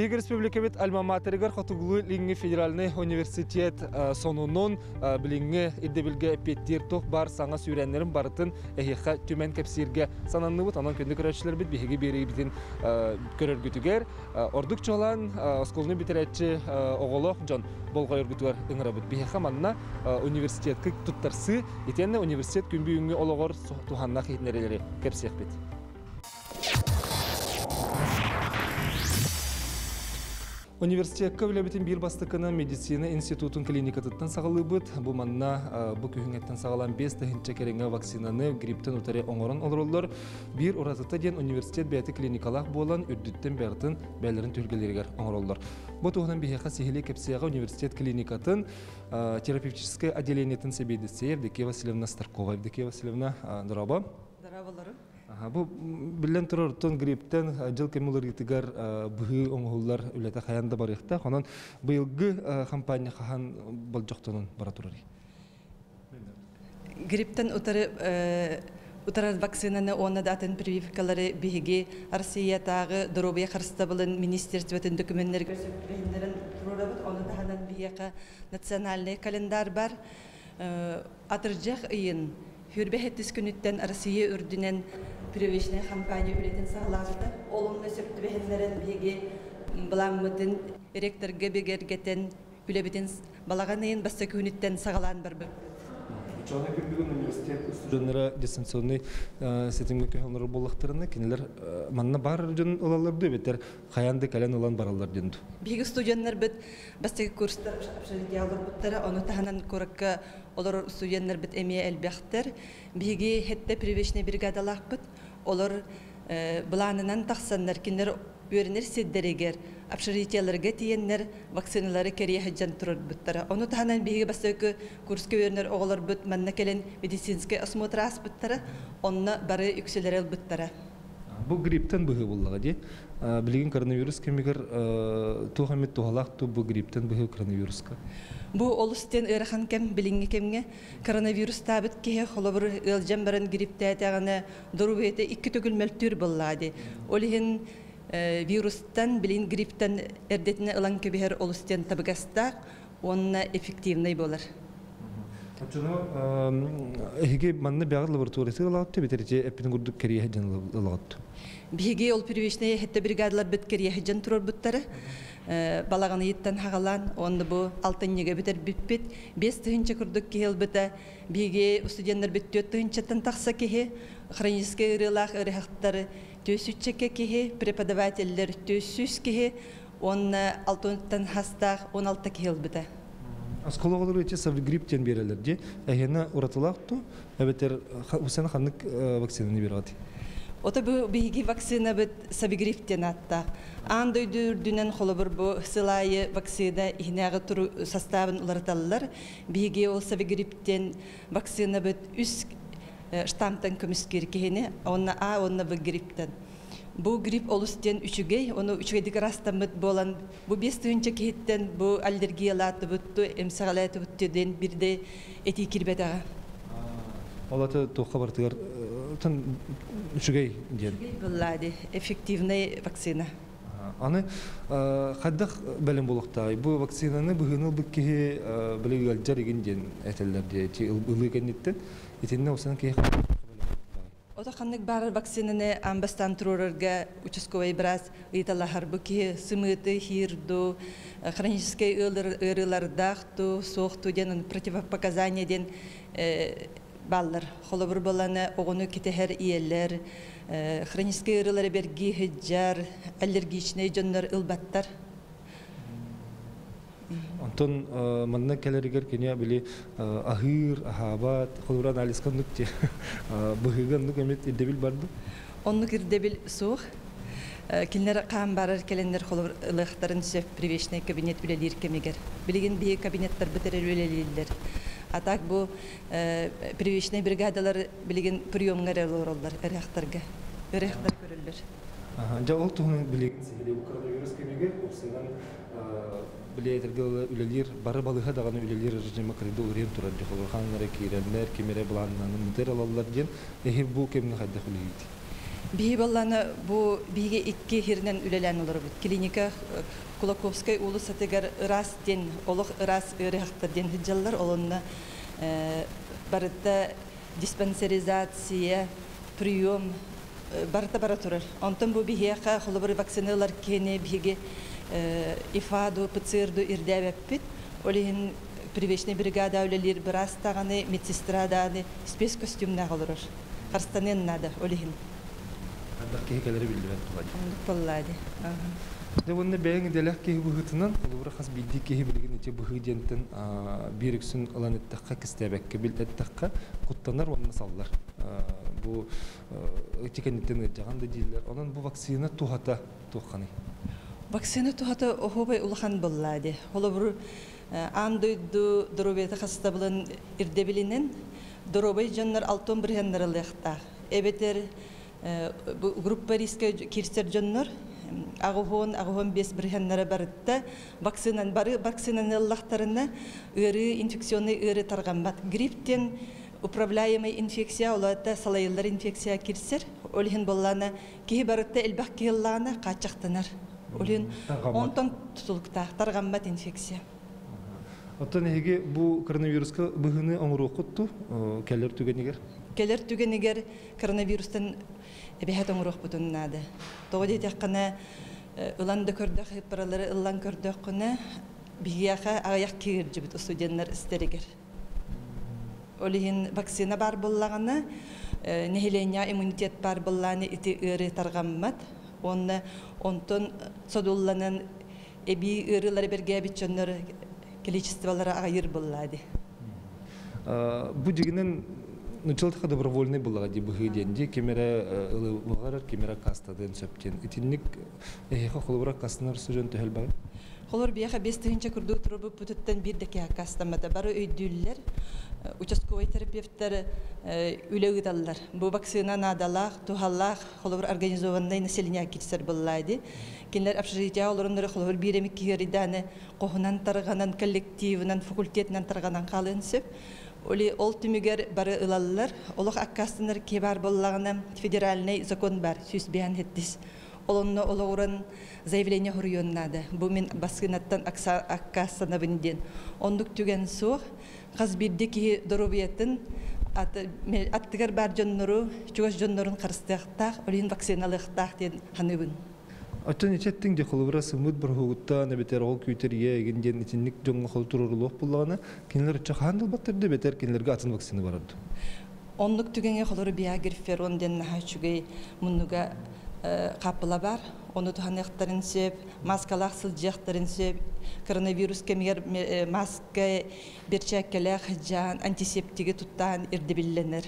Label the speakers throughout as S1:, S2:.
S1: Биги республика бит альма материгар хотугулу линги федеральный университет э, сонунун э, билинги иддебилге петтир тух бар саңа сүйрәннерин барытын эхиха түмен кепсирге сананны бут анан көндө көрөчүлөр бит биһиги бери битин көрөргүтүгер ордук чолан осколны битеречи оголок жон болгой өргүтүгөр ыңыра бит биһиха манна университетке туттарсы итенне университет күнбүйүнгү ологор туханна хитнерелери кепсиях бит. Университетка үләбітін бір бастықына медицина институтын клиникатыттан сағылыбыт. Бұл манна бұл күйіңеттен сағалан 5 тәхінче кереңе вакцинаны гриптен ұтары оңырын олырылыр. Bir оратыта ден университет бәйті клиникалақ болан үрдіттен бәртін бәлерін түргелергер оңырылыр. Бұл туғынан бейхеқа сихиле кепсияға университет клиникатын терапевтическое отделениетін себедісі Евдокия Васильевна Старкова. Евдокия Васильевна, здорово. Бу билен турар тон гриптен жыл кемулар гитигар үлете хаянда бар ихта. Хонон быйылгы компания хахан болжоктонун бара турар.
S2: Гриптен вакцинаны оны датын прививкалары биһиги Россия тагы здоровье харстабылын министерствотын оны национальный календар бар. Атыржах ыйын Хүрбе хеттис күнүттен Россия прививочная кампания үлетен саглааты. Олун өсөптү бехенлерин биги буламмытын ректорге бегергетен үлебитен балаганайын баста күнүттен сагалаан бар бир.
S1: Ученый күндүгүн университет студенттері дистанционный сетимге көһөнөр боллактарына кинелер манна бар жөн олалар дөбетер хаянды кален олан баралар жөнду.
S2: Биги студенттер бит бастагы курстар общежитиялар буттара оны таханан коракка олар студенттер бит эмие элбяхтер биги хетте прививочный бригадалах бит олар буланынан тахсаннар кинер үйренер сиддерегер общежитияларга тиеннер вакциналары керия хаджан турар буттара. Оны таханан биги басык курска үйренер оголар бут манна келен медицинский осмотр ас буттара, бары үкселерел буттара.
S1: Бу гриптен быһы буллага ди. Билген коронавирус кемигер тухамит тухалак ту бу гриптен быһы коронавируска.
S2: Бу олустен ырахан кем билинге кемге коронавирус табыт кеhe холобур ылжан баран гриптәтәгәне дурубете икки түгел мәлтүр буллады. Олиһин вирустан билин грипптан эрдетине ылан кебер олустен табыгастак онна эффективный болар.
S1: Ачуну эһиге манна бягыр лабораториясы лагатты битерче эпин гурдук керие жан лагатты.
S2: Биге ол первичный хетте бригадалар бит керие жан турар буттары. Балаганы иттен хагалан, онда бу алтын неге битер битпит. Бес тыгынча курдук кел бита. Биге студенттер бит төт тыгынчаттан такса кеhe хронический рылах рехаттары төсүтчеке кеhe преподавательлер төсүс кеhe он алтынтан хастах 16 кел бита.
S1: Аскологолор эти савгриптен берелер ди. Эхена уратылакту, эбетер усен ханнык вакцинаны бергати.
S2: Ота бу биги вакцина бит сабигрифтен атта. Андай дүрдүнен холобур бу сылайы вакцина ихнагы туру составын уларталлар. Биги ол сабигрифтен вакцина бит үс штамптан көмүскер кehini, онна А, онна Б гриптен. Бу грип олустен үчүгей, оны үчүгейдик растамыт болан, бу бес түйінче кехиттен бу аллергиялаты бутту, эмсагалаты буттуден бирде эти кирбетага.
S1: Олаты тоққа бартыгар тын үчүгей ден.
S2: Буллады, эффективный вакцина.
S1: Аны хаддах белем булуктагы бу вакцинаны быгыныл бикки билегел жарыгын ден этеллер де ти ылы кеннеттен итинне осаны кех
S2: Ота ханнык бар вакцинаны амбастан турурга участковый брас ыйталахар буки сымыты хирду хронический ырылардахту соохту ден противопоказания ден баллар. Холобур боланы огону китехер иелер хронический ырылары берги хиджар аллергичный жоннор ылбаттар.
S1: Антон манна келеригер кене били ахыр ахабат холуран алискан нукте быгыган нук эмет идебил барды.
S2: Онну кирдебил сух Кинлер кам барар келендер холор ылыхтарын сөп привечный кабинет билелир кемегер. Билеген бие кабинеттер битерер үлелилер. А так бу привечный бригадалар билеген приемга роллар эрехтерге. Эрехтер көрүлөр.
S1: Жа ол туһун билеген силе коронавирус кемегер осынан билетерге үлелер бары балыха даганы үлелер режиме креду урен турар ди холор ханнары киреннер кемере буланнаны мутер алалар ден эхи бу кемне хадда хулийди.
S2: Биһи балланы бу биһиге икки хирнен үлелән олар бит. Клиника э, Кулаковскай улы сатыгар ырас ден, олық ырас ырыхтар ден хиджаллар олонна э, барыта диспансеризация, прием э, барыта бара турар. Онтон бу биһиэха холобыр вакциналар кене биһиге э, ифаду, ПЦРду ирдәбәппит. Олиһин привечный бригада үлелер бирас таганы медсестра даны спец костюмна олорор. Харстанен нада олиһин.
S1: Кехекелери билбен тугай.
S2: Ондук боллады. Ага.
S1: Де онны бәйң делек кеһи быһытынан, олубра хас бидди кеһи билген иче быһы дентен бириксүн алан эттәккә кистәбәккә билдәттәккә куттанар онны саллар. А, Бу этикеннеттен җаган да диләр. Онан бу вакцина тухата туханы.
S2: Вакцина тухата охобай улахан боллады. Холобур андойду доробета хаста булан ирдебилинен доробай жаннар алтон бирхеннер лехта. Эбетер бу группа риска кирстер жаннар агохон агохон бес бирхеннер барытта вакцинан бары вакцинаны лахтарына ыры инфекционный ыры тарганбат. Грипптен управляемый инфекция олата салайылдар инфекция кирсер. Качактанар. Олин
S1: Тарганбат.
S2: онтон тутулукта тарганбат инфекция.
S1: Оттан эге бу коронавируска быһыны оңруокутту, келлер түгенигер.
S2: Келер түгенигер коронавирустан эбеһет оңрух бутуннады. Тоҕо теккана ылан да көрдөх хыппаралары ылан көрдөх кына бигияха аяк кигиржибит студенттер истеригер. Олиһин вакцина бар буллагана нехиления иммунитет бар булланы ити ыры таргаммат. Онна онтон содулланан эби ырылары берге бичөннөр количестволары айыр буллады.
S1: Бу дигенен началтыха добровольный была ди быһы денди кемере ылы кемере кастаден сөптен. Итинник эхе холбура кастнар сүрен төһел бар.
S2: Холор бияха бестігінші күрді тұрыбы бұтыттан бір деке кастамада бары өйдүллер, участковый терапевттер үлегідаллар. Бұл вакцина надалақ, тухаллақ, холор организованный население кетсер боллайды. Кенлер общежития оларындары холор биремик кигериданы қоғынан тарғанан, коллективынан, факультетінен тарғанан қалын сөп. Оли ол түмігер бары ылалылар, олық аккастыныр кебар боллағына федеральный закон бар, сүз биян хеттіс. Олонно олоғырын заявление хурьоннады. Бу мен баскынаттан аккасана бінден. Ондук түген соқ, қаз бірді ки доробиятын аттыгар бар жоннору, чугаш жоннорун қарыстықтақ, олин вакциналықтақ ден ханыбын.
S1: Ачан ичеттин де холбура сымыт бір хугутта на бетер ол күйтер еген ден итинник жоңго хол турурулук буллагана кинилер ча хандыл баттырды бетер кинилерге атын вакцина барады.
S2: Ондук түгенге холору биягир ферон ден наха чугай муннуга қапыла бар. Оны туханықтарын сөп, маскалақ сылжақтарын сөп, коронавирус кемегер маска берчәккелек жан антисептиги туттан ирдебилленер.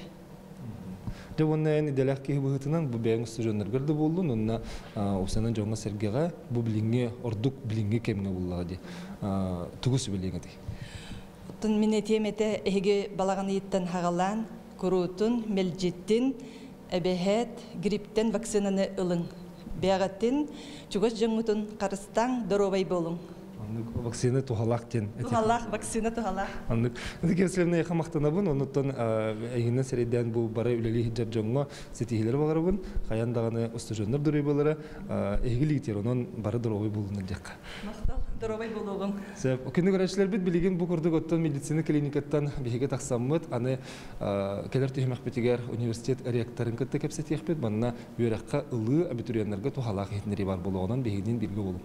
S1: Де онна эни делек ки быһытынан бу бәң студентлер да болду, онна усанан жоңга сергега бу билинге ордук билинге кемге буллага ди. Тугус билинге ди.
S2: Тын мине темете эге балаган иттен хагалан, курутун, мелжиттин, эбехет, гриптен вакцинаны ылың. Бәгаттен чугас жыңутун карыстан доробай болуң.
S1: Аннык вакцина тухалак тен.
S2: Тухалах, вакцина тухалах.
S1: Аннык кемселне яха мактанабын, онуттан эйгинен середен бу бара үлели хиджар жоңго сетихилер багарабын, каян даганы устужоннор дурой болара, эйгиликтер онон бары доробай болуна жакка.
S2: Мактал доробай болуң.
S1: Сәп, өкінді көрәшілер бит билеген бу курдук оттон медицина клиникаттан биһиге тахсаммыт, аны келер түймәк битигер университет ректорын кытты кепсе тиехпет, манна үйрәккә ылы абитуриентларга тухалак хитнери бар болуынан биһигдин билге болу.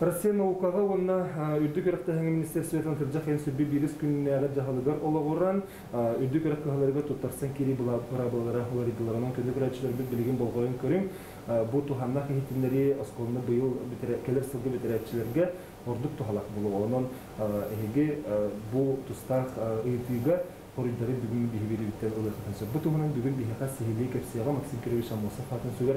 S1: Россия наукага онна үрдүк өрөктө хәңе министерствотан тыржак ен сүрбі бирис күннәгә жахалыгар олагоран үрдүк өрөккәләргә тутарсан кири була бара булара хуларидыларынан күндүк өрөчләр бит билеген болгоен көрүм бу туханна хитиннери осколны быйыл битере келер Бу туһунан бүгүн бихика сихили кепсияга Максим Кирович Амосов атын сүгер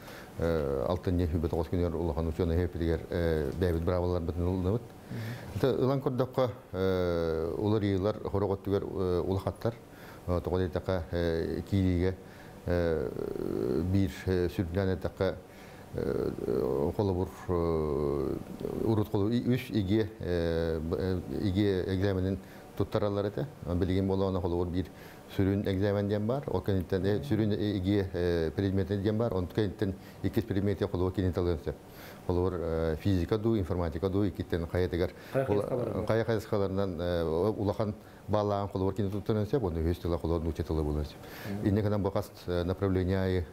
S3: алтын не хүбет улахан ученый бравалар ылан көрдөккө улар йылар улахаттар. Бир сүрдәне така қолы бұр урут қолы үш иге иге эте. Билген болоона қолы бұр бир сүрүн экзамен дем бар ол кенеттен сүрүн иге предметен дем бар он кенеттен икис предметте бұр кенет алынсы бұр физика ду информатика ду икиттен каятыгар кая кайсыкаларынан улахан балаан қолы кине туттаран сеп оны höстела қолы нучетылы булын сеп инне канан бакас направление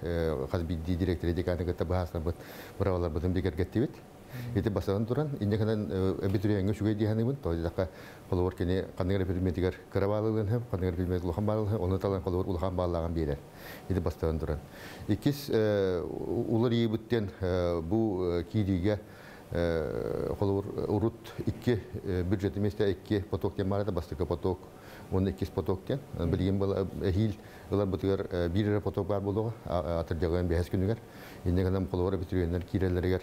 S3: каз бидди директор деканы гата бахасна бут бравалар бутын бигер геттибит ити басаган туран инне канан абитуриянга шугай диханы бут то дака қолы кине каныгар предметигер карабалылын хем каныгар предмет улахан балылын оны талан қолы улахан баллаган берер ити бастаган туран. Икис улар ийбуттен бу кидиге холур урут икки бюджет месте икки поток тем барада бастыка поток он иккис поток тен билген бала эхил ылар бутыгар бир поток бар болуга атыр жаган бехес күнүгер инде гана холур битиргендер кирелеригер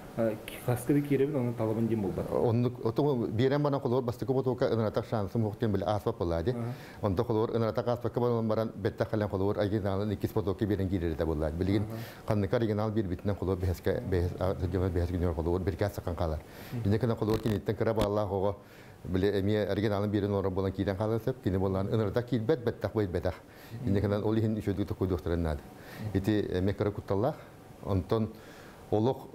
S1: хаскады киребин onun талабын дим болбар.
S3: Онны ото берен бана колор бастык бото ка ына так шансым хоктен бил. Онда колор ына так асфа кабан баран бетта халан колор оригинал икис бото ки берен кирерде боллар. Билген канны оригинал бир битнен колор бехеска бехес жама бехес гүнөр колор бир каса кан калар. Инде кана колор кинеттен кара алла хого биле эми оригиналын берен ора болан киден каласып кини болан ына так килбет беттак бой бетак. Инде кана ол ихин ишөдү токой докторын над. Ити мекара кутталлах онтон олох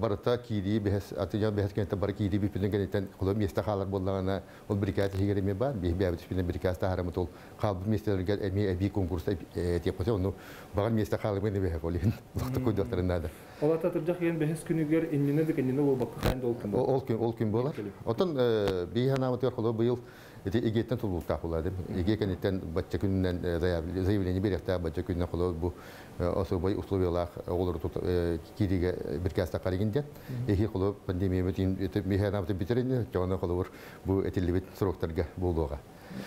S3: барыта кири бехес атыжан бехес кенте бар кири бипинен кенетен колом месте халар боллагана ол брикат хигереме бар би би абит бипинен брикат таһарам тол калбы местелерге эми эби конкурста теп косе ону баган месте халар мене бехе колин лохта кой докторын нада
S1: Ола татыржак ен бехес күнүгер иннене де кенене ол бакка ханды ол ким.
S3: ол күн ол күн болар отон би ханамы коло быйыл Эти игеттен тулултак буладым. Иге кенеттен бачча күннен заявление беректе бачча күннен коло бу особый условиялар олар тут кириге бир каста каригинде. Эхи коло пандемия метин эти механавты битерин, жона коло бу этилибит сроктарга болдуга.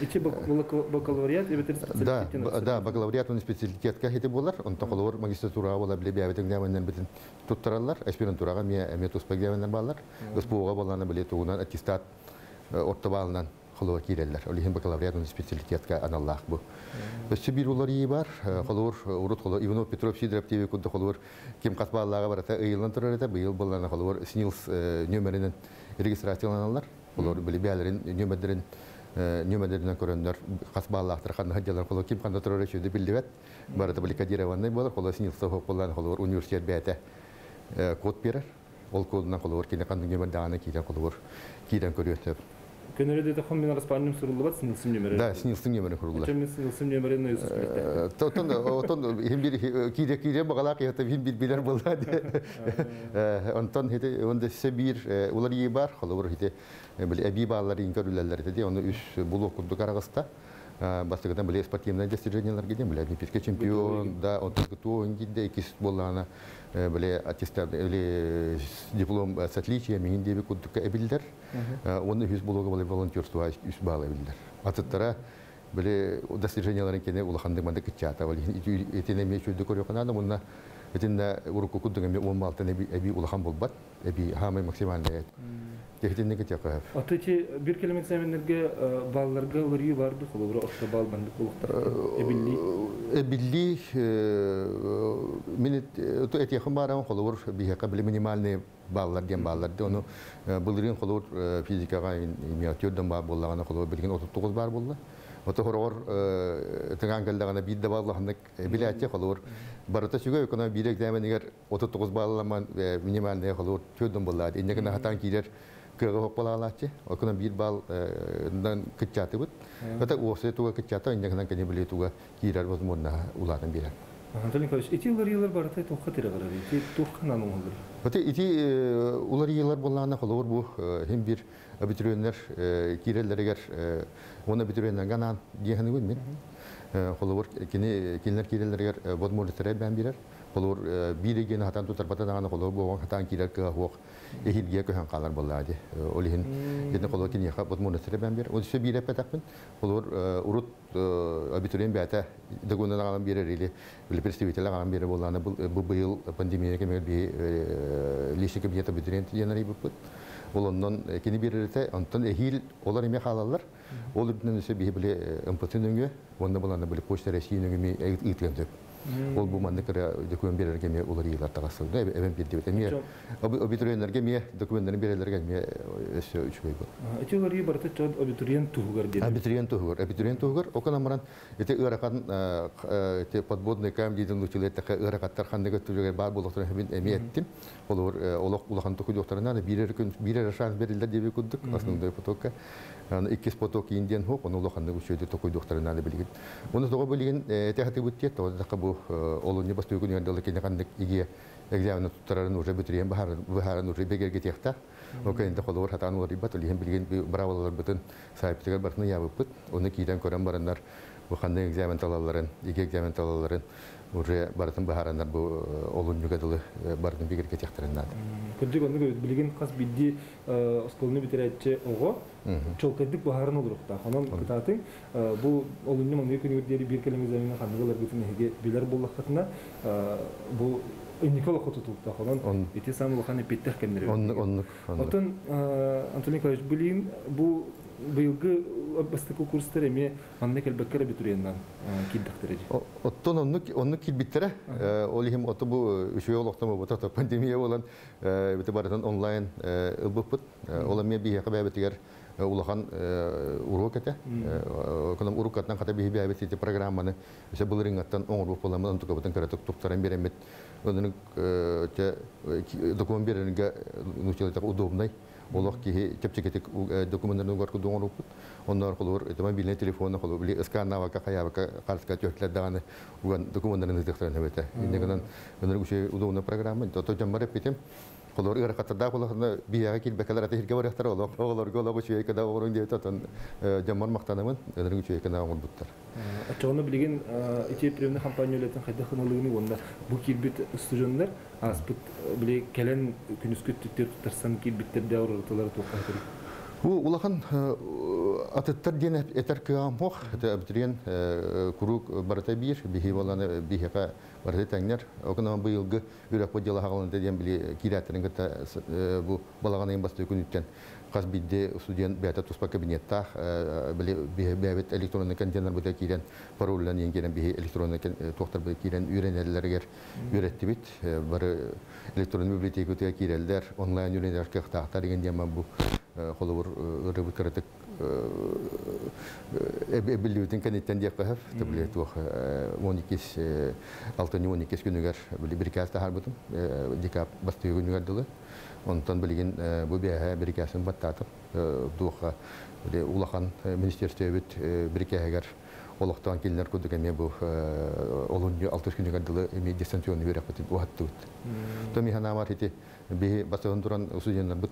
S1: Ичи бакалавриат эбетер
S3: Да, да, бакалавриат он специалитетка хете болар, он токолор магистратура бола биле бәбетен гәменнән битен туттаралар, аспирантурага ме метус пагәменнән балар. Госпуга боланы биле тугунан аттестат ортабалынан холор киреллер. Олихин бакалавриат он специалитетка аналлах бу. Өсі бир улар ии бар, холор урут холор Иванов Петров Сидоров тебе кудда холор кем катбаллага барата ыйылын турар эте, быйыл боллана холор СНИЛС нөмеринен регистрацияланалар. Холор биле бәлерин нөмердерин нөмердеринен көрөндөр катбаллактар кандай хаҗалар холор кем кандай турар эчеде билдебет. Барата биле кадированы болар, холор СНИЛС боллан холор университет бәте код берер. Ол кодунан холор кине кандай нөмерданы киден холор киден көрөтөп.
S1: Көнөрөдө да хом мен распанным сурулды бат синилсим нөмере.
S3: Да, снилсын нөмерин курдулар.
S1: Чем синилсим нөмере на Юсуп Биликте.
S3: Тотон отон хим бир киде киде багала кыйта хим бир билер булды. Онтон хите онда себир улар ии бар, холор хите бил эби баллар инкөрүләләр диде, оны үш булу курду карагыста. Бастыгыдан биле спортивный достижениялар гидем, биле олимпийский чемпион, да, он икис болана биле аттестат или диплом с отличием мин деби курдука эбилдер. Оны хүз булуга биле волонтерство үс бала эбилдер. Атыттара биле достиженияларын кене улаханды манда кичата вали этине ме чүдү көрөкана мунна этинде уруку кудуга ме 16 эби улахан болбат эби хамы максималды Техтинне кетяка.
S1: Атычы бир келем экзаменлерге балларга өрү барды, холобра окта бал банды булуктар. Эбилли.
S3: Эбилли минит то эти хмаран холор бия кабли минимальный баллар дем баллар оны булырын холор физикага имиятёрдан бар боллагана холор билген 39 бар болду. Ото хорор тыган келдегана бидде баллахны билетте холор барыта сүгө экона бир экзаменигер 39 балламан минимальный холор төдөн боллады. Индегена хатан килер кыга хоппалалачы окуна бир бал дан бут туга биле туга кирер возможно улатын бирер
S4: Анатолий Николаевич, эти елар тоққа қарар,
S3: улар хем бир абитуриеннер киреллерегер оны бодмолитере бен бирер холор бире ген хатан холор бу хатан хуак эхилге көһөн калар боллади олихин ген холор кини ха бодмолитере бен бир. Ол се бире петакпын холор урут абитуриен бәтә дагуна галам бирер или или представитель болланы бу быйыл пандемия кемер би лиши кабинет абитуриент янары олоннон кини онтон эхил олар эме халалар ол биле онда биле почта ми ол бу манны кыра документ берерге ме олар ыйлар тагасы эбен бир эме абитуриентлерге ме документтерин берелерге ме өсө үч бой
S4: Эти лар елар барытай чад абитуриент туғығар деді.
S3: Абитуриент тугур, абитуриент тугур, окана маран эти ыракан эти подводный камень диден лучилет така ыракаттар хандыга бар болоктор хебин эмиеттим. Олор олок улахан туку докторына бирер күн бирер шанс берилди деп потокка. Иккис поток индиен хоп, оны улаханды учуйду туку докторына билген. Оны тога билген техати буттет, тоа така бу олун не иге экзамен уже бахар бахарын уже бегерге техта. Окейнде холор хатан олар ибат лиһен билген бравалар бүтүн сайыптыгар барны ябыппыт. Оны бу кандай экзамен талаларын, иге экзамен талаларын уже бартын бахарандар бу олун югадылы бартын бегерге техтарыннар.
S4: Күрдік оны көбіт білген қас бидді осколыны бітерәтче оғы, чолкайдық бағарын олырықта. Онан кытатын бұл олынны маңдай күні өрдері бір кәлем экзамены хандығылар бүтін еге білер боллаққатына бұл Никола Хотутулта хонон ити самы лоханы петтех кемдер.
S3: Онны онны.
S4: Отон Антон Николаевич бу быйылгы бастыкы курстар эме манны келбеккер абитуриеннан килдактыр эди.
S3: Оттон онны онны килбиттере. Ол ихим ото бу үшөй олоктомо бу пандемия болан бите баратан онлайн ылбыппыт. Ола ме бие кабабетигер улахан урок эте. Коном урок аттан ката бие бите программаны. Өсө булырың аттан оңор боламын антука бутан каратык туктаран беремет. Onun te dokumen беренге нучелетак удобный. Олох ки кепчекетик документтарын бар кудуңор упут. Оннар кулур мобильный телефон кулу били сканнава ка кая ка картка төтләр даганы уган хәбәтә. Инде гынан оннар үше удобный программа. То жамбар питем. Кулур ир катада кулур бияга кил бекалар ата хирге барыктар олох. Олар гола бу чөй када орын дип татан жамбар мактанамын. Оннар үше кана оңол буттар.
S4: Ачоны билген ити премне компаниялардан кайда хыналыгыны онда бу килбит студентлер аспыт биле келен күнүскү түттер тутарсан килбиттер дә урталары тукка
S3: Бу улахан атыттар ден этер кыамох это абитуриен курук барата бир бихи баланы бихека барата таңнар окна быйылгы үрәк подела хагалын ден биле кирәтерин гыта бу балаганы ен басты күн үткән каз бидде студент бәтә туспа кабинетта биле бәбет электронный контейнер бите кирен парольлан енгенен бихи электронный токтор бите кирен үйренелләргә үйрәтте бит бары электронный библиотека үтә кирелдер онлайн үйренеләр кыхтактар деген дияма бу холовур рыбы кырытык эбилүүтин кенеттен диэк кахав табле туох моникис алтын моникис күнүгер били брикаста харбытым дикап бастыы күнүгер дылы онтон билигин бу бэхэ брикасын баттатып туоха били улахан министерство бит брикаһэгер олохтан килнер кудук эме бу олун алтыс күнүгер дылы эми дистанционный берекпит уаттыбыт томи хити туран бут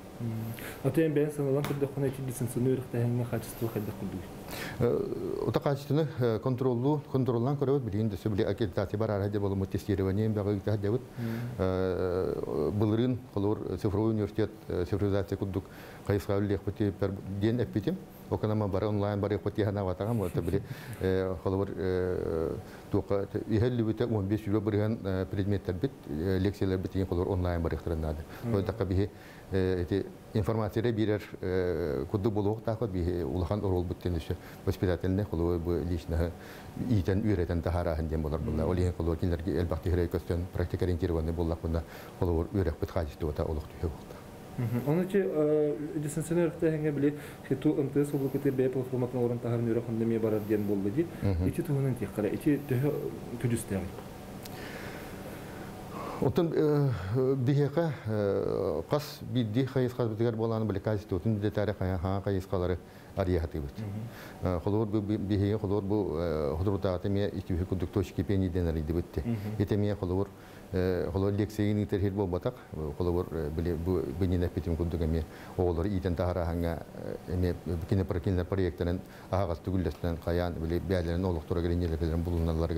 S4: Атен бен саналан кырда хана ити дистанционный үрәк тәһәнгә качество хәдә кудук.
S3: Ута качествоны контроллу контроллан көрөбүт билген дөсө биле аккредитация бар ара деп болму тестирование багы итә дебит. Булырын колор цифровой университет цифровизация кудук кайыска үлек бити пер ден эпитим. Оканама бар онлайн бар эпити хана ватагам вот биле колор тука ихелли бите 15 юло бирген предметтер бит лекциялар бит колор онлайн бар ихтиранады. Вот така бихи эти информация бирер куду болук та хот би улахан орол буттен ише воспитательный холо бу лично итен үйрәтен тахара хенден болар булла олин холо кинлерге элбакты херей көстен практика ориентированный боллак буна холо үйрәк бит хадис тута олук түйе
S1: Оны че хәңгә биле хету МТС ул кете бе платформасын орын барар булды ди. Төһө.
S3: Отын бихеқа қас бидди қайыз қаз бітігер боланы білі кәзісті отын де тәрі қаға қайыз қалары арияхаты бұд. Холор бұл бихеге холор бұл худырутағаты ме икті күндік точки пени денер иді бұдты. Ете ме холор холор лексейін интерхет бол батақ, холор бінен әппетім күндік әме оғылар итен тағара хаңа әме кені проекттарын ағас түгілдесінен қаян бәлерін олықтыра керен елекелерін бұлыналар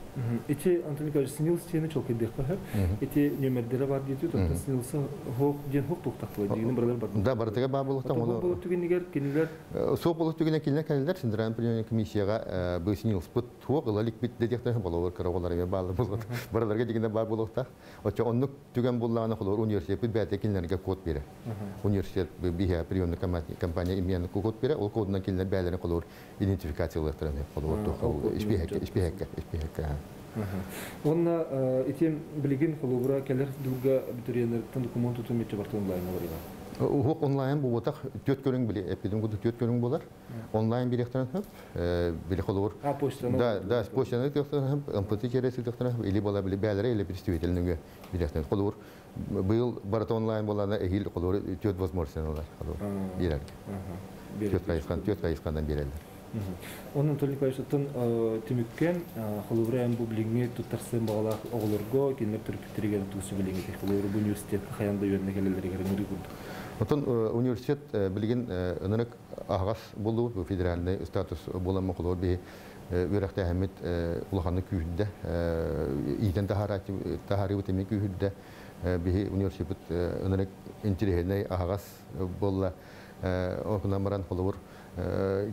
S1: Эти Антон Николаевич снился тени чолки дехпа хеп. Эти нөмердері бар дейді, тоқта снился хоқ ден хоқ тоқтақ болады. Дегенің бірлер бар.
S3: Да, бартыга бар болуқтан
S1: Тоқ
S3: оны.
S1: болып түгенігер, кенелер
S3: Соқ болуq түгіне келіне кәлілер, Синдран приемный комиссияға бұл снилс бұт туық ылалик бит дедектен болуыр кырағолар еме балы болуq. Бараларға дегенде бар болуқта. Оча оннық түген боллағаны қолыр университет бұт бәті келінерге код бере. Университет бихе приемный компания имен код бере, ол кодынан келінер бәлерін қолыр идентификациялықтырын қолыр туқ. Ишпехекке, ишпехекке, ишпехекке.
S1: Онна этим билигин холубра келер дулга абитуриенерден документ тутум иче бартын лайын барыга.
S3: Ух онлайн бу ботак төт көрүң биле, эпидем гуду төт көрүң болар. Онлайн билектен хөп, биле холор.
S1: А почтаны.
S3: Да, да, почтаны төттен хөп, МПТ череси төттен хөп, или бола биле бәлере или представительнеге билектен холор. Быйыл барат онлайн болана эхил холор төт возможностьлар холор. Бирер. Төт кайыскан, төт кайыскандан бирелер.
S1: Onun Антон Николаевич тон тимиккен холубра бу билиңе туттарсын багала оголорго кинлер төркүттүрген тусу билиңе холубра бу университет хаянда йөрне келелерге нури курду.
S3: Отон университет билген ынырык ағас болу, федеральный статус боламы холор би үрәхтә хәмит улаханы күйдә, итен тахары бутеме күйдә, би университет ынырык интерехне ағас болла, окунамаран холор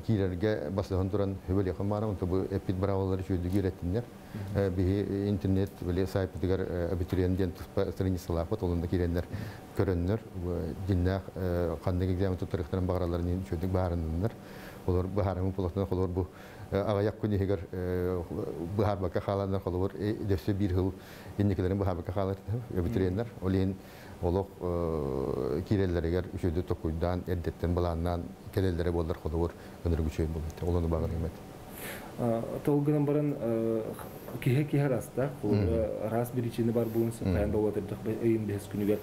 S3: кирерге басыгын туран хөбөл якын мара онто бу эпид бравалары чөйдү киреттинер би интернет биле сайт битигер абитуриенден страницалар бот олунда киреннер көрөннөр диннах кандык экзамен туттарыктан багараларын чөйдүк баарыннар олар баарымын булатына олар бу агаяк күнү хегер баар бака халандар олар дөсө бир хыл инникелерин баар бака халар абитуриендер олен олох киреллеригер үшөдү токуйдан эрдеттен балааннан келеллере болдар холур ыныр күчөй болот олону багыр эмет
S1: Толгынан баран киһе киһе раста, рас биричини бар ыйын бес күнүгер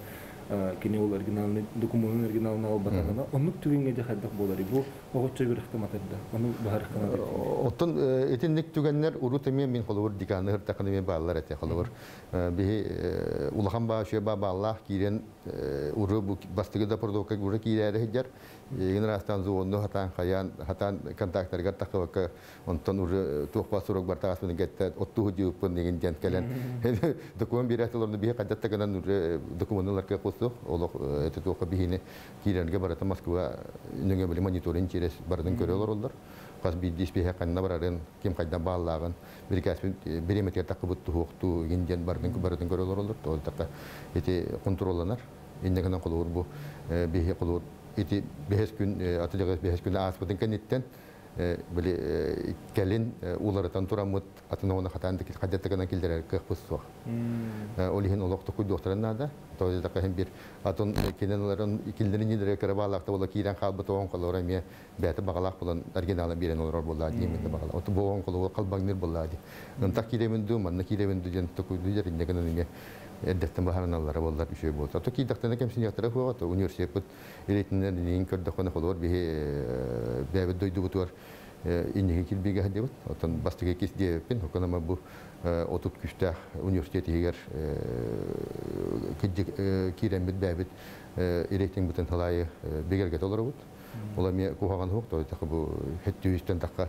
S1: кини ол оригиналны документын оригиналын алып батагана онук түгенге де хаддак болар бу огоччо бир ыктаматырда ону баарыкана
S3: оттон этинник түгеннер уру теме мен холур диканы хыртаканы мен баалар эте холур би улахан ба шуя ба бааллах кирен уру бу бастыгы да продовка уру кирере хеджар егин растан зуонну хатан хаян хатан контакттарга такыбакка онтон сурок бартагас мен гетте отту деген келен документ бие кадаттаганан уру документларга эте бихине киренге барата москва мониторинг через бардын көрөлөр олдар кас канна барарын ким кайда бааллагын бир гинден бардын бардын көрөлөр олдар така эти контролланар. Индегенен кулур бу кулур эти бехес күн атылыгы бехес күн аспытын кенеттен били келин уларытан турамыт атына оны хатан дикит хадеттагана килдерер кых пуссуа олихин олокту куй доктораннада тозе да кахин бир атон кененларын килдерин нидере карабалакта бола кирен калбы тоон колора ме бәте багалак болан оригиналы берен олор болла диемен багала оту боон коло калбагнир болла ди ынтак киремен ду манна киремен ду жен токуй ду жер индеген ме эддеттен бахараналлары боллар үшөй болса то кийдактана кем синьяктара хуга то университет бут элитинер нин көрдө хона холор би бәбе дойду бутуар иннеге килбеге хадебут отон бастыга кис дебеппин хоконама бу отут күстә университет егер кирембит бәбит электин бутен талайы бегерге толор бут Ола ме кухаган хук то так бу хеттүстен такка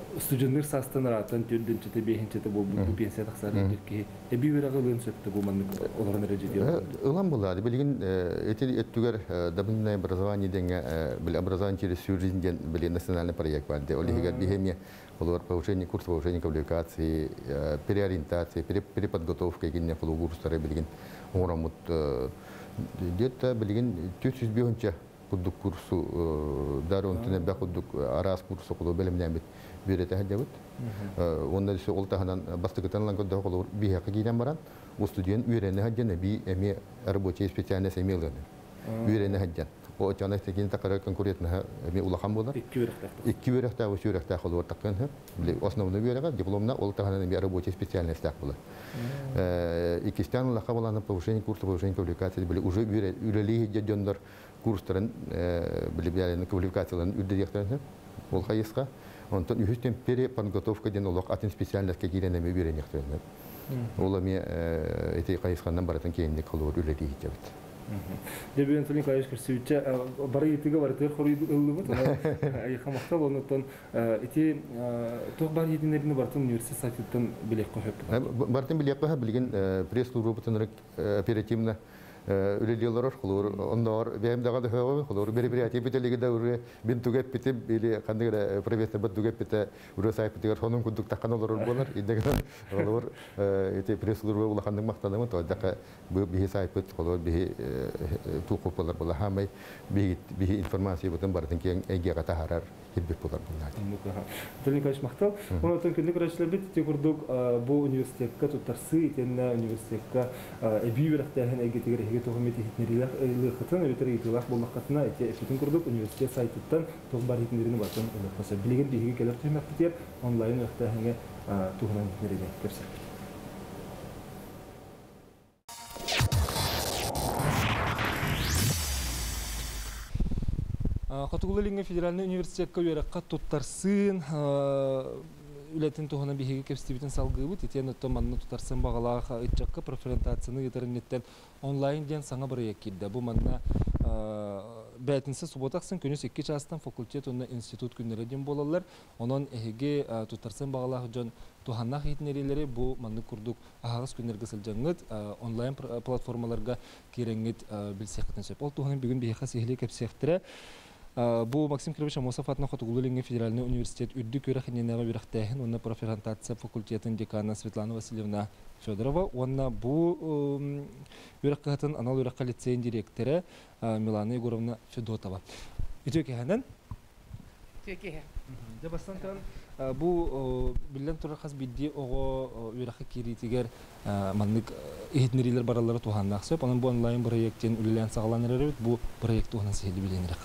S4: студенттер састан ратан түрден чете бехинчете бу бу пенсия таксар дирки эби бирага лын сөттө бу манны олорун реже диyor.
S3: Ылан булады. Билген эти эттүгер дополнительное образование денге бил образование через всю жизнь ден били национальный проект бар. Де олигер бихемия олор повышение курс повышения квалификации, переориентации, переподготовка генне флу курстары билген орамут где-то билген 400 бионча кудук курсу дарун тине бә кудук арас курсу кулу белемнән бит бирете хәдәбит. Онда ше ул таханан бастыгытан лан кудук кулу бия кигән баран. У студент үйрәнә хәдәне би эме рабочий специальность эмелгән. Үйрәнә хәдән. О чана стекин такара конкурентна улахан.
S4: Икки
S3: һәм. Бирәгә дипломна ул рабочий специальность так. Э икистан лаха буланы повышение курса повышение квалификации биле уже үйрәли курстарын квалификацияларын хайыска онтон үһүстен пере подготовка ден олок атын специальностька киренеме үйренектен ол эме эти хайыскандан баратын кейинник кылуур үледи жабыт
S4: Дебен Толин Кайш Кирсевича бары итиге бар тер хоры ыллыбы тона айха мактал онутон ити тох бар единерин бартын университет сайтынан билек коюп.
S3: бартын билек коюп билген пресс-группатын оперативно. Үлелелер хулур ондор бәм дага да хәвә хулур бери бери ати бителеге да уре бин тугеп битеп или кандыгы профессор бат тугеп бите уре сайп битер хонун кудук таккан олор болар идеген хулур эти пресс-группа була кандык мактадымы то дака бу бихи сайп хамай информация гата харар хиббит болар булар
S4: Толин Кайш мактал тон күндүк рачлар бит те курдук бу университетка тутарсы итенна университетка эби бирәктәһен эге тигер эге тохмет хитнерилер лыхытын өтөр итилах болмаккатына эте эфитин курдук университет сайтыттан тох бар хитнерини батын өлөкпөсө билеген биһиги келер онлайн кепсер
S1: Хотугулы федеральный университетка үйрәккә туттарсын үлетин тухана биһиги кепстибитин салгыбыт итен отто манны тутарсын багалаах ытчакка профориентацияны интернеттен онлайн ден саңа бырыяк кирде бу манна бәтинсе суботаксын күнүс икки частан факультет онна институт күннәре ден болалар онон эһиги тутарсын багалаах жон туханнах хитнерилери бу манны курдук ахагыс күннәргә сылжаңыт онлайн платформаларга киреңит билсехтен сөп. Ол туханын бүгүн биһиха сихли кепсехтире Бу Максим Кирович Амосов атына Хотугулы федеральный университет үрді көрі хиненеға үріқтәйін, оны проферентация факультетін декана Светлана Васильевна Федорова, оны бу үріққатын анал үріққа лицейн директоры Милана Егоровна Федотова. Үтөк ehәнен?
S2: Төке һә.
S1: Дебастантан бу билен тура хас бидди ого үрәққа киритигер маннык ихитнерилер баралары туханнақ сөп, оның бу онлайн проекттен үлелән сағаланыр бу проект туғынан сехили биленер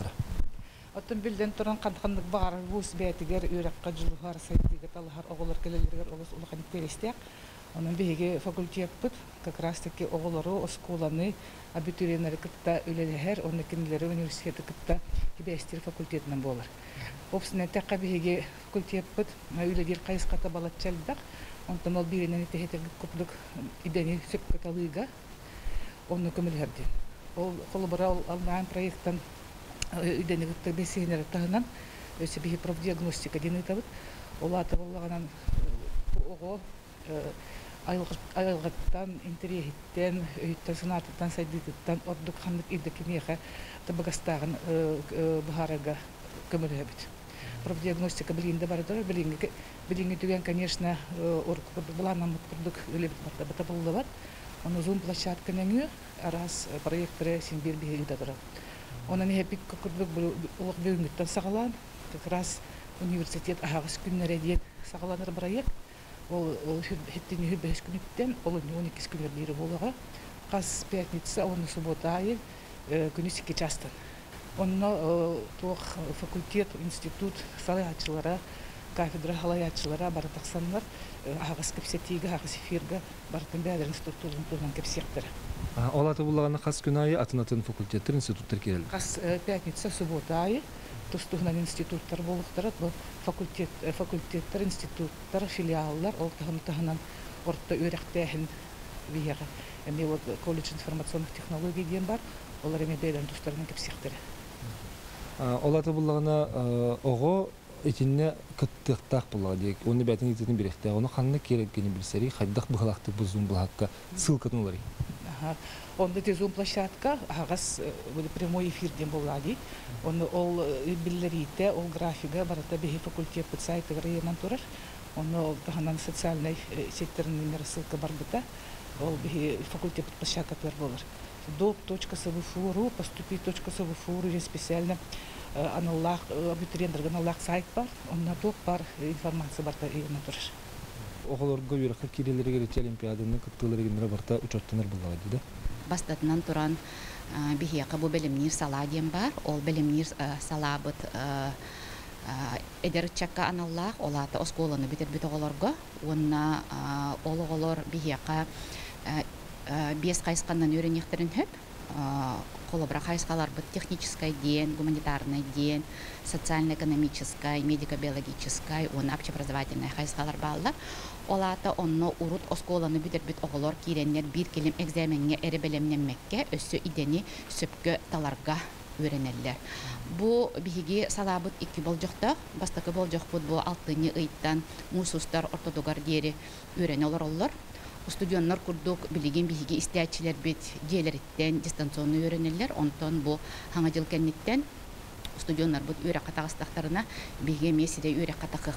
S5: Оттон билден туран кандык бар бус бәтигер үрәккә җылыгар сайтыгы таллар оголар келелергә олыс улахан терестек. Onun биһиге факультет бит как раз таки оголору осколаны абитуриентлер кытта үлеләр, оны кинләре университеты кытта кибестер факультетынан булар. Опсына тәкъ биһиге факультет бит үлеләр кайската балатчалдак. Онтон ол биренен тәһетер күплек идәни сөпкә калыга. Оны көмеләрде. Ол коллабора алган проекттан үйденігітті бесенер тағынан өсі бігі профдиагностика дені табыт олаты болғанан оғы айылғыттан интерьехиттен өйттен сынатыттан сайдытыттан ордук хандык ирдеки меха табагастагын бахарага көмөлөбүт профдиагностика билинде бардыр билинге билинге түген конечно буланамыт курдук үлебит барда бата болдубат оны зум площадка неңү арас проекторы симбир бигида турат Онан хепик курдук улук бүгүнгүттен сагалан, как раз университет агыс күннәре диен сагаланыр проект. Ол хеттен хүбәс күнүттен, ол 12 күннәр бири булага. Кас пятница, он суббота айы, күнү сикки частан. Онно туох факультет, институт, салаячылары кафедра халаячылара бары тақсанлар ағыс кепсетиге ағыс эфирге кепсектер.
S1: Олаты буллаганы хас күн айы атын атын факультеттер, институттар келді.
S5: Қас пятница, суббота айы тустугунан институттар болуктар, бұл факультет, факультеттер, институттар, филиаллар, ол тағын тағынан орта үйрәктәһин вияга. Эми вот колледж информационных технологий диен бар, олар эми бәйлән тустарынан кепсектер.
S1: Олаты буллаганы ого итинне кыттыктак буллага дек. Оны бәтин итин бирехтә. Оны ханны керек генә билсәри, хайдак булакты бузун булакка ссылкатын улар.
S5: Ага. Онда те зум площадка, агас буде прямой эфир дем болади. Он ол биллерите, ол графига барата бехи факультет под сайты граеман турар. Он ол таханан социальный секторный номер ссылка барбыта. Ол бехи факультет под площадка тер болар. доп.свфу.ру, поступи.свфу.ру, же специально аналлах, абитуриентерге аналлах сайт бар, онна топ бар информация барта ийна турар.
S1: Оголорго юракка кирелери керече олимпиаданы кыттылары генера барта учоттаныр буллага диде.
S6: бастатынан туран бихияка бу белемнир сала диен бар ол белемнир салабыт эдер чакка аналлах олата осколаны битер бит оголорго онна ол оголор бихияка бес кайскандан үйренектерин хөп колобра хайскалар бит технической ден гуманитарный ден социально-экономической медико-биологической он общеобразовательный хайскалар баллар олата онно урут осколаны битер бит оголор киреннер бир келим экзаменге эребелемнеммекке өссө идени сөпкө таларга үйренеллер. Бу биһиги салабыт икки болжоқта, бастакы болжоқпут бу алтыны ыйттан мусустар ортодогар диери үйрене олороллор. Студионнар курдук билигин биһиги истиячилер бит диелериттен дистанционный үйренеллер, онтон бу хаңа жыл кенниттен студионнар бут үйрә катагыстактарына биге үйрә катакык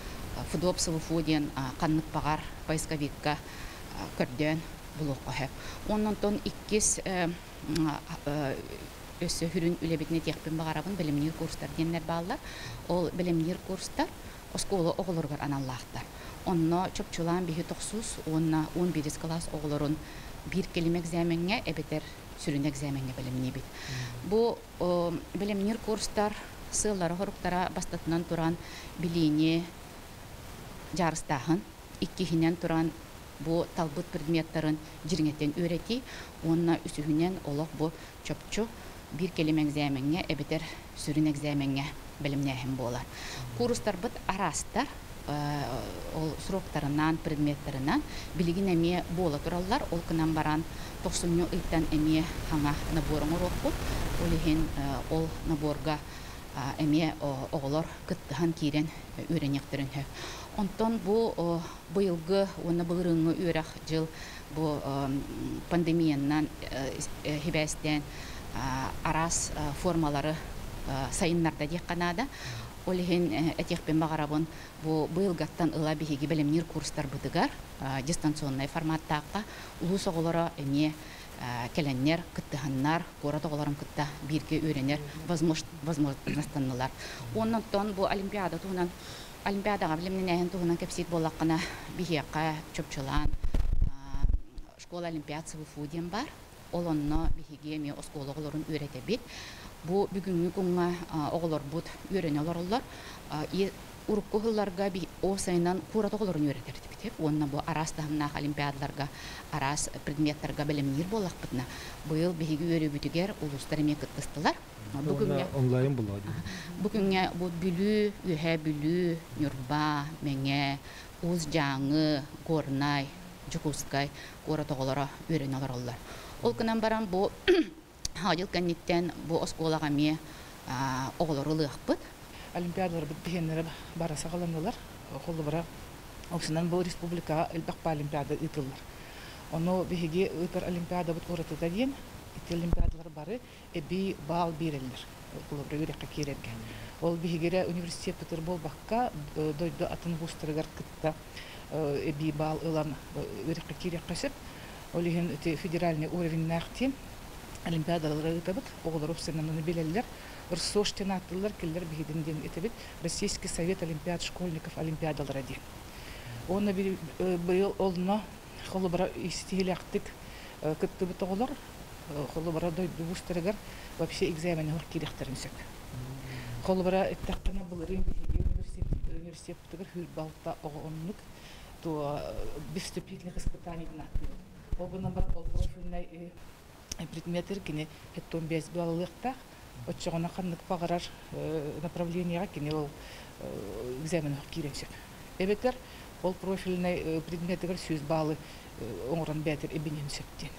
S6: фудоп сылыфу диэн каннык багар поисковикка көрдөн булук. Оннан тон иккис өссө хүрүн үлебитне техпин багарабын билимнир курстар деннер баалар. Ол билимнир курстар оскола оголоргар аналлахтар. Онно чопчулан бихи токсус, онна 11 класс оголорун бир келим экзаменге эбетер сүрүн экзаменге билимни бит. Бу билимнир курстар сыллары хоруктара бастатынан туран билине жарыстаһын иккиһинен туран бу талбыт предметтарын жирңеттен үйрети онна үсүһүнен олох бу чопчу бир келим экзаменге эбетер сүрүн экзаменге билимнэһин болар курстар быт арастар ол сроктарынан предметтерынан билигин эме бола тураллар. Ол кынан баран токсунню ыйттан эме хаңа наборың урокпут олихин ол наборга эме оголор кыттыхан кирен үйренектерин Онтон бу быйылгы уонна былырыңы үйрах жыл бу пандемиянан хибәстен арас формалары сайыннарда дек канада. Олихин этехпен бу быйылгаттан ыла бихиги белемнир курстар бытыгар дистанционный форматтааққа улус оголора эме келеннер кыттыханнар кора тоголорым кытта бирге үйренер возможностаннылар. Оннан бу олимпиада туһунан Олимпиадаға білімнен әйін туғынан кепсит болаққына бихиаққа чөпчылан школа олимпиадсы фуден бар. Ол онно бихиге ме оскола оғыларын үйрете бит. Бу бүгінгі күнгі оғылар бұд үйрене олар. Урукку хылларга би осайнан кура тоголорун үйретер бит. Онна бу арас тахымна олимпиадаларга, арас предметтерга билимнир болак битна. Быйыл бихиге үйрө бүтүгер улустар эме кыттыстылар.
S1: Бүгүнгө онлайн булады.
S6: Бүгүнгө бу бүлү, үһә бүлү, нюрба, меңе, уз жаңы, горнай, жукускай, кура тоголора үйрене алар. Ол кынан баран бу хажыл кенниттен бу осколага ме оголору лыхпыт.
S5: Олимпиадалар битбихеннері бараса қаландылар. Қолы бара. Оксынан бұл республика Элбақпа олимпиада итылар. Оны бихиге ытыр олимпиада бұт ұрытыда дейін, ити олимпиадалар бары эби бал бирелер. кулубра үрекка кирерге ол бигере университет бутыр болбакка э, дойду атын э, бал үрекка кирек касып ол эти федеральный уровень ырсош тенаттылар киллер бигидин ден этебит. Российский совет олимпиад школьников олимпиадалар ди оны бир э, быйыл олно холубара истилектик кыттыбыт оголор холубара дойду бустырыгар вообще экзамен хор кирехтерин сөк холубара эттаккана булырын университет университет бутыгар хүл балта огоннук то вступительных испытаний на ол бuna бар э, без балылыктах отчогона ханнык багарар направлениега кини ол экзамен хор кирен сөк эбетер ол профильный предметигер сүз баалы оңорон бәтер эбинен сөктен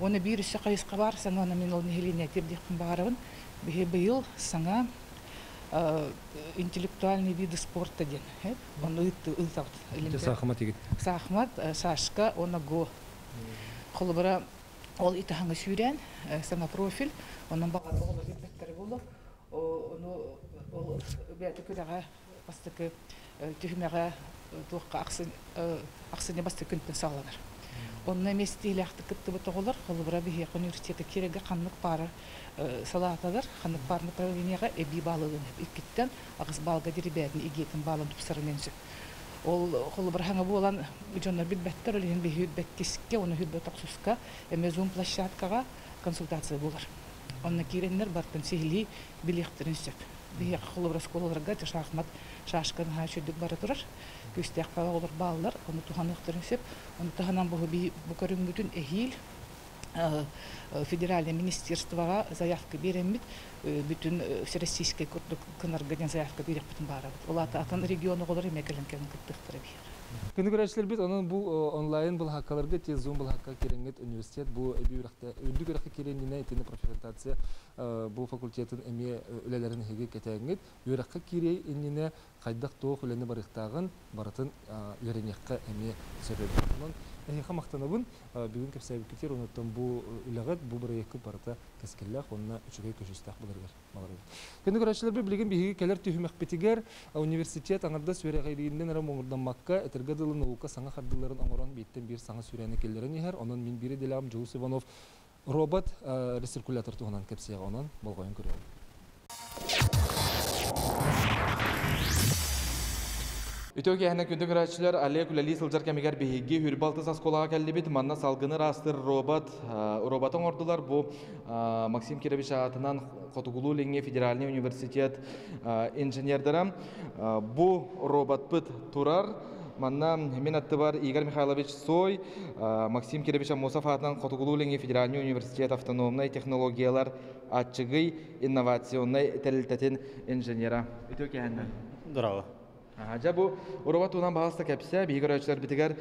S5: Оны бир үсі қайысқа бар, саңа оны мен ол нехеліне тердекпін бағарығын. Бе быйыл саңа интеллектуальный виды спорта ден. Оны үтті ұлтавд.
S4: Сахама тегит.
S5: Сахмат, Сашка, оны го. Қолыбыра ол итахаңы сүйрен, саңа профиль, оның бағар оғылы ребеттері болу. Оны ол бәті күрәға бастықы түхімеға туаққа ақсыне басты күнтін сағаланыр. Онна местилахты кытты бутоголар, холбура бихе университеті кереге қанлық бары салаталар, қанлық бар направленияға эби балығын иккиттен ағыз балға деребәдін игетін балын тупсары менсі. Ол холбура хаңа болан жонар билбәттер, олеген бихе үтбәттесікке, оны хүтбәт ақсусқа, әме зум площадкаға консультация болар. Онна керенлер бартын сехили билехтерін сөп. Бихе холбура сколаларға шахмат шашкан ха бара тұрар. Күстек пала олар балалар, оны туханықтырын сөп, оны туханан бұғы бу көрін бүтін эхил федеральное министерствоға заявка беремит бүтін всероссийский кынаргаден заявка берек бүтін бара. Олаты атын регионы олар емекелен келін.
S1: Күні көрәшілер бит, оның бұл онлайн бұл хаккаларды тез зум бұл хакка кереңет университет, бұл әбі үрәқті, үрді көрәқті кереңіне етені профилактация бұл факультетін әме үлелерін хеге кетәңет, үрәққа керей еніне қайдақ тоқ үлені барықтағын барытын үйренеққа әме сөреді. Эхиха мақтанабын, бүгін кәпсәйбі кетер, оныттан бұл үләғат, бұл бір екі барыта кәскелләқ, онына үшіге көшістәқ бұларғар. Күні көрәшілер бір білген бігі кәлер түйімәк бетігер университет аңырда сөре ғайрийінден әрі моңырдан макка, әтіргі дылы наука саңа қардыларын аңыран бейттен бір саңа сөрені келдерін ехер, оның мен бірі делам Жоус Иванов робот рециркулятор туғынан кәпсеға онан болғайын көреді. Үтөге әһнә күндө көрәчләр Олег Үләли сылжар кәмегәр беһиге хүрбалты сасколага кәлдебит манна салгыны растыр робот роботың ордылар бу Максим Киревич атынан Котугулу Ленге федеральный университет инженердерам бу робот бит турар. Манна мен атты бар Игорь Михайлович Сой Максим Киревич Мусаф атынан Котугулу Ленге федеральный университет автономный технологиялар атчыгый инновационный тәлилтәтен инженера. Үтөге әһнә
S7: Здорово.
S1: Жа бу робот унан бағаста кәпсә, бигі көрәчләр бітігер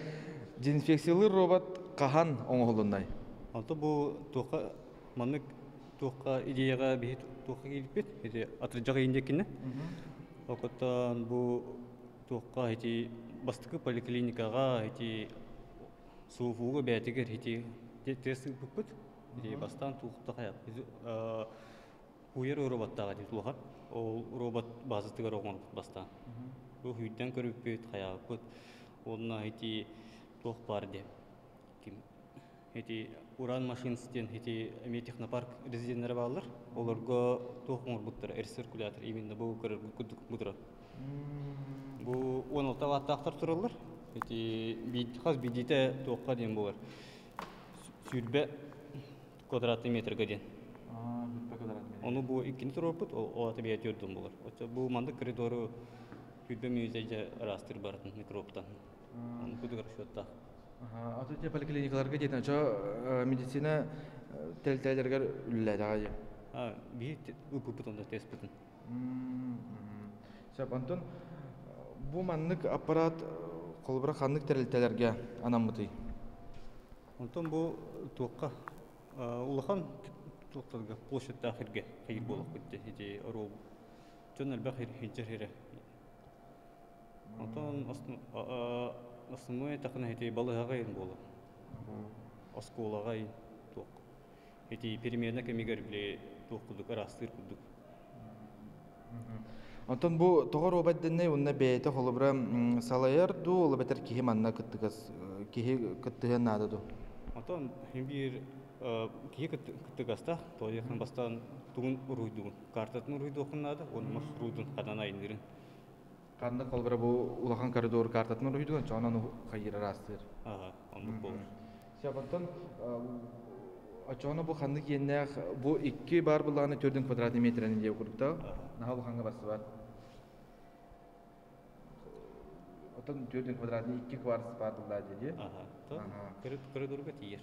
S1: дезинфекциялы робот қахан оңғылындай.
S7: Алты бу туqa маннык туqa идеяга би туqa килip бит. Эти атрыжага индекине. Окоттан бу туqa эти бастыкы поликлиникага эти суфуга бәтигер эти тест букут. Эти бастан туqta кая. Уер роботтага дейт. Ол робот базытыгар оңон бастан. Көрүп бит хаябыт. Онна эти тох бар деп. Ким эти уран машинистен эти эме технопарк резиденттері балар. Оларга тох буттар рециркулятор именно бу көрөр күдүк бутура. Бу 16 ваттактар туралар. Эти хас бидите тохка дем булар. Сүрбе квадратный метрге ден. Оны бу иккини ол булар. Манды коридору Күлбе мүйзеже растыр барын микробтан. Оны күдігір шотта.
S1: Аты те поликлиникаларға дейтін, жа медицина тәл-тәлерге үліләді ағай.
S7: Би үпі бұтында тес бұтын.
S1: Сәп, Антон, бұл маннык аппарат қолбыра қаннык тәл-тәлерге анамыты?
S7: Антон бұл туаққа улахан туақтарға площадь ахирге қайыр болып күтті. Хеде ұру. Жон әлбә хир хинчер хире. Антон основной тақына хеде балыға ен болу. Осколаға ен туақ. Хеде переменна кемегер біле туақ күдік, арастыр күдік.
S8: Онтон бу тогор обадденне унна бейте холобра салайар ду ола бетер кихи манна кыттыгас кихи кыттыган нада ду.
S7: Отон химбир кие кыттыгаста тояхан бастан тугун уруйду картатын уруйду окуннада он мас урудун кадана
S8: Канны колбара бу улахан коридор картатын урuydu чонан хайыра растыр.
S7: ага ондук болор
S8: Сябантан Ачона бу ханны киеннәх бу 2 бар буланы 4 квадрат метрен дип курдукта. Наха бу ханга басы бар. Отон 4 квадратны 2 кварц бар булда диде.
S7: ага то
S8: Ага.
S7: коридорга тиер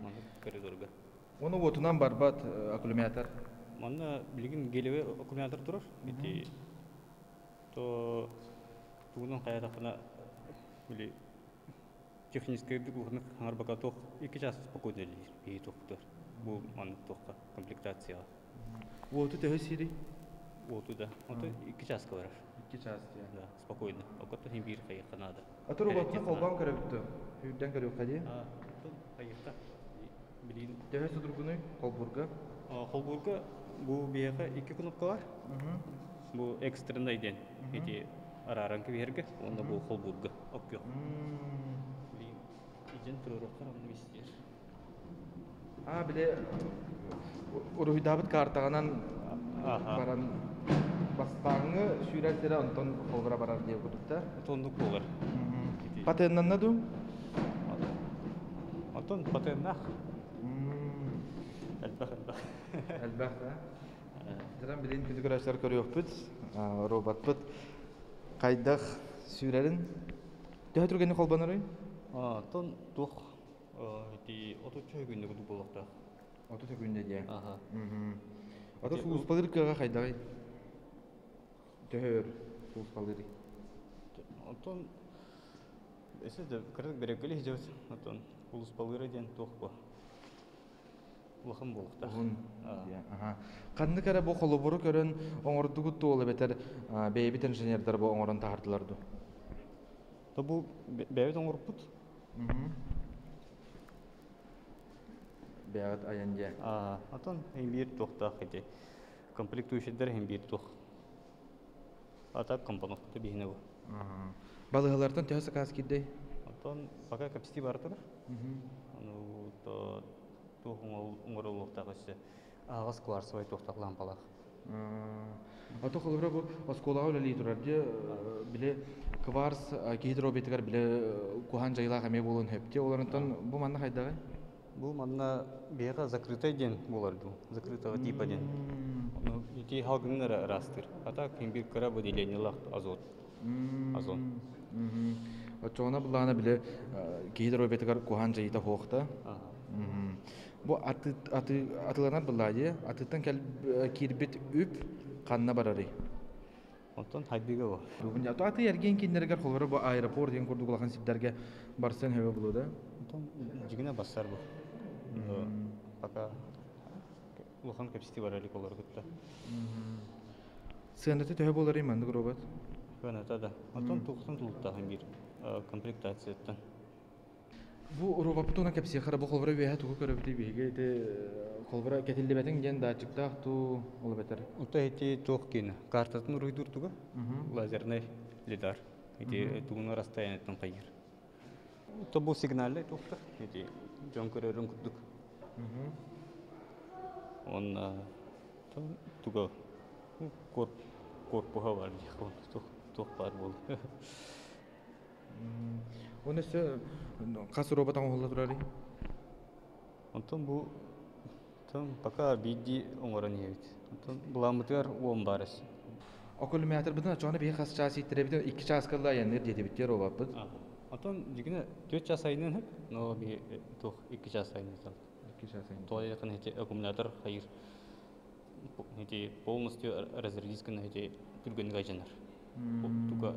S7: маны коридорга
S8: Оны аккумулятор.
S7: манна билигин гелеве аккумулятор турар бити то тугунун каятакына били технический дугунук хаңар бака тох эки час спокойно бии тохтор бу тохка комплектация.
S8: Оту тәһе сири.
S7: оту да ото эки часка барар
S8: 2 час
S7: да. Спокойно. Окото хим бир кайыкка надо?
S8: Атыр батны колбан көрөптү. Хүддән көрөп кади.
S7: кайыкка билин
S8: Тәһе судургуны колбурга.
S7: холбурга. Бу бияка эки кнопка бар бу экстренный ден эти араранкы берге онда бу холбурга окё иҗен турурактар аны бистер
S8: А биле урухидабыт картаганан баран бастаңы сүйрәлтері онтон колбара барар дип курдукта.
S7: тондук болар
S8: Патеннан ду?
S7: атон патеннах элбах элбах
S8: Әлбәттә. Дәрәм билен күзү көрәшләр көрөпбүт. Робот Кайдах сүйрәлен. Тәһә турганы колбанары?
S7: атон тух эти ото чөйгүндө куду болокта
S8: Ото төгүндә дия.
S7: ага
S8: Мгм. Ото сулус палыркага кайдагы. Тәһәр сулус палыры.
S7: Антон эсе де кырык берекели жебет Антон улус балыры ден. Улахым болукта.
S8: Угун.
S7: А.
S8: дия, Аха. Канны кара бу холобуру көрөн оңордугу тоолы бетер бейбит инженердер бу оңорон тахардыларды.
S7: То бу бәбет оңорпут.
S8: Мгм. Бәгат аянja.
S7: А, Антон хем бир тохта хите. Комплектующийлер хем бир тох. Ата компонентты бихине бу.
S8: Аха. Балыгалардан тәһә кас кидде.
S7: Антон пока. Аны Агас.
S8: Ото бу үле литрарде биле кварц гидробетигер биле кухан жайла хаме болун хепте оларынтан бу манна хайдагы.
S7: Бу манна бияга закрытый ден болар ду. Закрытого типа ден. Ну, ити халгыннар растыр. Ата ким бир кара выделение лах азот.
S8: Кухан хохта. Бу аты аты атыланар буллади. Атыттан кирбит үп канна барары.
S7: Онтон хайбиге бар.
S8: Бүгүн ато аты ерген киндергер холбара бу аэропорт ген курду булган сипдерге барсан хөбө булуда.
S7: Онтон жигине бассар бу. Пока Лухан капсити бар элек олар гытта.
S8: Сыянаты төһө болар иманды робот.
S7: Гана тада. Онтон туктан тулутта хам бир комплектацияттан.
S8: Бу робоптуна кепси хара бу холбара беһә тугы көрөп ди биге те холбара кетилде бетен ген датчикта ту ол бетер.
S7: Онта эти кин картатын руйдур туга. Лазерный лидар. Эти тугуна расстояниятан кайыр. То бу сигналле тухта. Эти жон көрөрүн кудук. Он туга корп корпуга бар. Тух бар бол.
S8: Оны сө кас роботан холла турары.
S7: Онтон бу Тон пока бидди оңорон. Онтон уон.
S8: Окол час иттере битен 2 час кылла янер деди битер робот бит.
S7: Онтон жигине 4 час айнын хеп, но би тох 2 час айнын тал.
S8: 2 час айын.
S7: То якын эти аккумулятор хайыр. Эти полностью эти. Туга.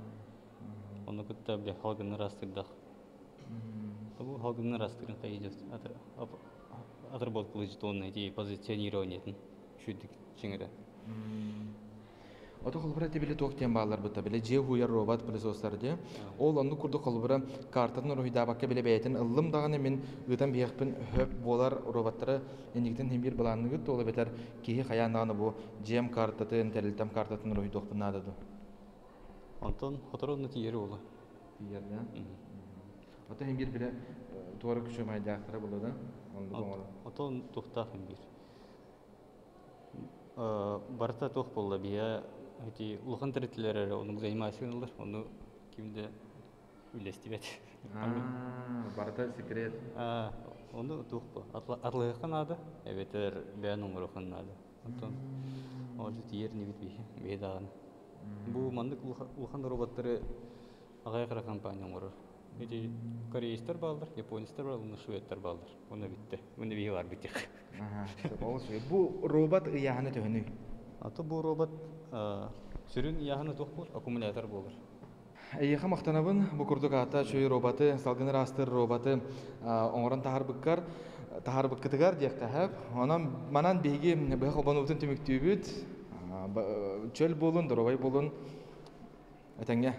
S7: Оны кытта бе халгын растырдах. Бу халгын растырын кайдет. Отработка лыжтонной идеи позиционирования шүдик чиңере.
S8: Ото холбара те биле тох тем баллар быта биле же хуяр робот пылесостар де. Ол онну курду холбара картатын рухида бакка биле бәйтен ыллым даганы мен ытан биякпын хөп болар роботтары эндиктен хем бир баланныгы толы бетер кихи хаянаганы бу жем картатын терилтем картатын рухидох пынадыды.
S7: Антон хоторонны тиери ола.
S8: Тиерде. Ото хем бир биле туары күчө майдактара булды. Онду боңор.
S7: Антон тухтах бир. Барта тух болла бия эти улхан территориялары оның занимайсыңылар, оны кимде үлестибет.
S8: Аа, барта секрет.
S7: А, оны тух по. Атлыгын ады, эветер бән уңрыхын ады. Антон ол тиер не бит би, бедаган. Бу мандык улхан роботтары агай кара компания уңрыр. Эти кореецтер балдар, японецтер балдар, уны шведтер балдар. Уны битте. Уны бии бар битек.
S8: Бу робот ыяһаны төһөнү.
S7: Аты бу робот сүрүн яһаны тух булыр, аккумулятор булыр.
S8: Эйха мактанабын бу курдук ата шуй роботы, салгын растыр роботы оңорон тахар быккар, тахар быккытыгар диэк тахап. Онан манан биги бэх обанутун түмүктүүбүт. Чөл болун, доробай болун. Этеңге.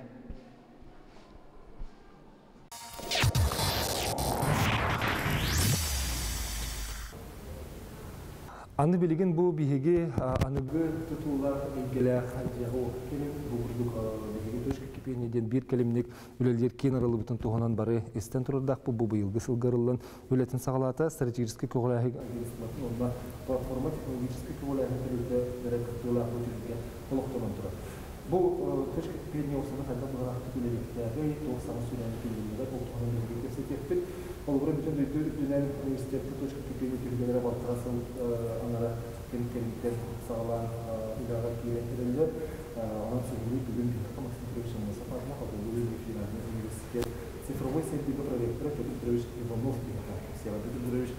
S1: Аны билеген бу биһиги аныгы тутулар илгеле хаҗагы келим бу курдук биһиги төшкө кипенеден бир келимник үлелдер кен аралы бутун туганан бары эстен турдак бу бу быйылгы сылгырылын үлетин сагалата стратегический онда платформа технологический когылаһы төлөдө берек тулар бүтүнгө Ол бұрын бүтін дөйді дүнен университетті точка балтырасын аңара кенкеніктен сағалан. Онан сегізі бүгін Максим Петрович Масапарна, Хабулы Федеральный университет цифровой сетевого проректора Петр Петрович Иванов. Сева Петр Петрович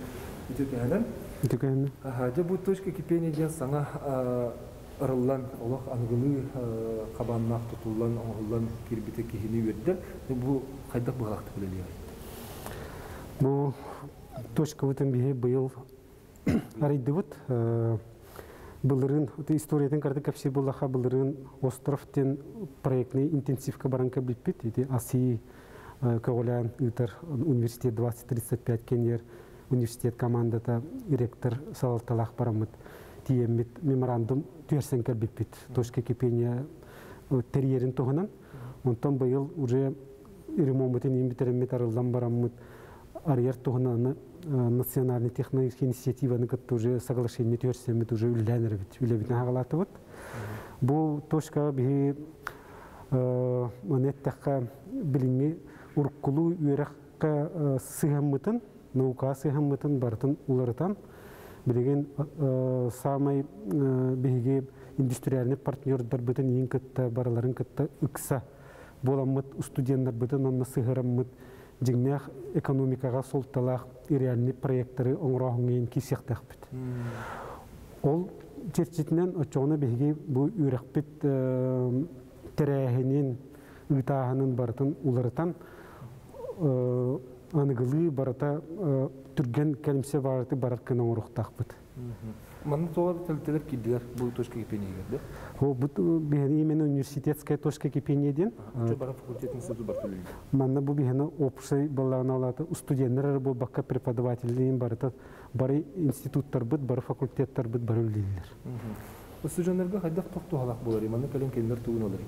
S1: Үтекәнен.
S9: Үтекәнен.
S1: Бұл точка кипени ден саңа ырыллан олақ қабаннақ кирбите кихини. Бұл қайдақ бұғақты білелер.
S9: Бу точка бутын бихи быйыл арайдыбыт. Былырын историятын карды капсир буллаха былырын островтен проектный интенсивка баранка билпит. Ити аси көголян ытар университет 2035 кенер университет командата ректор салалталах барамыт. Тиеммит меморандум түйерсенкер билпит. Точка кипения терьерин туганан. Онтан быйыл уже ремонтын имбитереммит арылдан барамыт арьер тугнаны национальный технологическая инициатива ныкыт уже соглашение түйерсемит уже үлләнер бит үлебитен хагалаты бит бу точка би монеттакка билинги уркулу үеракка сыгаммытын наука сыгаммытын бартын уларытан билеген самай биге индустриальный партнердар бытын ең кытта бараларын кытта ыкса боламмыт студенттар бытын онна сыгыраммыт жигнях экономикага солталах реальный проекттары оңрохуңен кисектахпит. Ол черчитинен очоғына беги бу үрәкпит терәһенин ытаһынын бартын уларытан аныгылы барата түрген кәлимсе бараты бараркын оңрохтахпыт.
S1: Маны киддилер бу точка кипениеге, да?
S9: О, бихени именно университетская точка кипениеден.
S1: Чө бара факультет институт бар.
S9: Манна бихени общий баллана алаты. Студенттер бу бакка преподавательдин барыта бары институттар бит, бары.
S1: Студентлерге болар. Калем кендер тугун олар.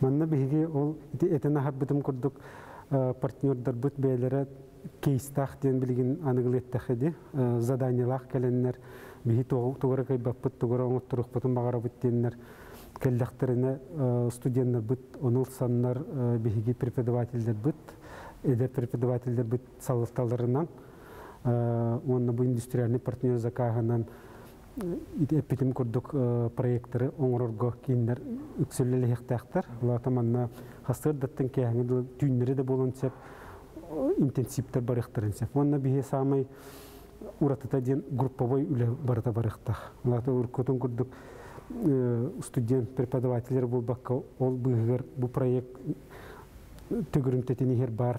S9: Манна ол партнердар кейстах ден билген аныгылеттахеди заданиялах келеннер бихи тугара кайбаппыт тугара оңоттурук бутун багара биттеннер келдахтерине студенттер бит онул саннар бихиги преподавательдер бит эдер преподавательдер бит салыкталарынан онна бу индустриальный партнер закаганан эпитим курдук проекттары оңорорго киндер үксүллеле хектахтар улата манна хастыр даттын кеһеңи түйнери де болон сеп интенсивтер барыхтарын сеп. Онна бихе самай уратыта ден групповой үле барыта барықтақ. Олаты уркутун күрдік студент преподавательдер бұл баққа ол бұғығыр бұл проект төгірімтетінігер бар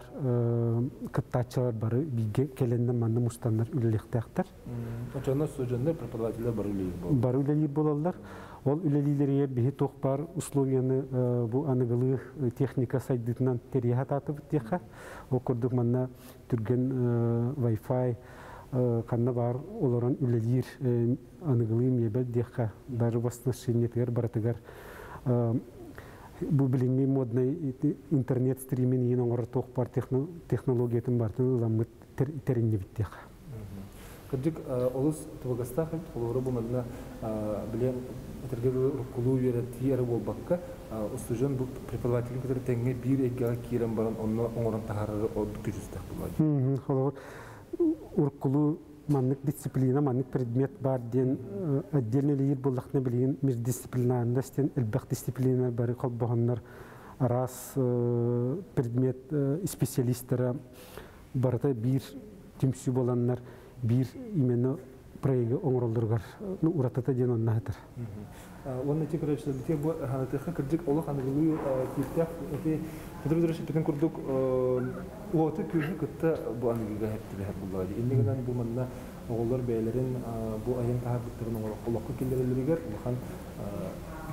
S9: кыттачылар бары биге келеннен манны мустаннар үлелектақтар.
S1: Очонно студенттер преподавательдер бар үлелер бол.
S9: Бар үлелер болалар. Ол үлелилерге бихи тоқ бар условияны бу аныгылы техника сайдытынан терия татып теха. Ол көрдік манна түрген Wi-Fi канна бар олорон үлелир аныгылы мебел деха даже восношениетер баратыгар бу билинги модный интернет стримин ен оңор тоқ бар технологиятын бартын ыламыт териннебит теха.
S1: Кырдык олус тубагастах олору бу мадна этерге кулуу берет тиер болбакка устужен бу преподавателин көтөр теңге бир эгге кирен баран онно оңорон тахарары од күжүстак булат.
S9: Холор уркулу маннык дисциплина, маннык предмет бар ден отдельно лир буллахны билген междисциплинарында стен элбах дисциплина бары колбохоннар раз предмет специалисттары барыта бир түмсү боланнар бир именно проеги оңролдургар уратата ден онна хатар.
S1: Онна тек речта бите бу ханатыха кырдык олох анылуу киттак эти Петр Петр курдук уоты күрһү кытта бу аныгыга хептиле хеп буллады. Иннигенен бу манна оголлар бәйләрен бу айын тахар биттирин олокко киллерелеригер улахан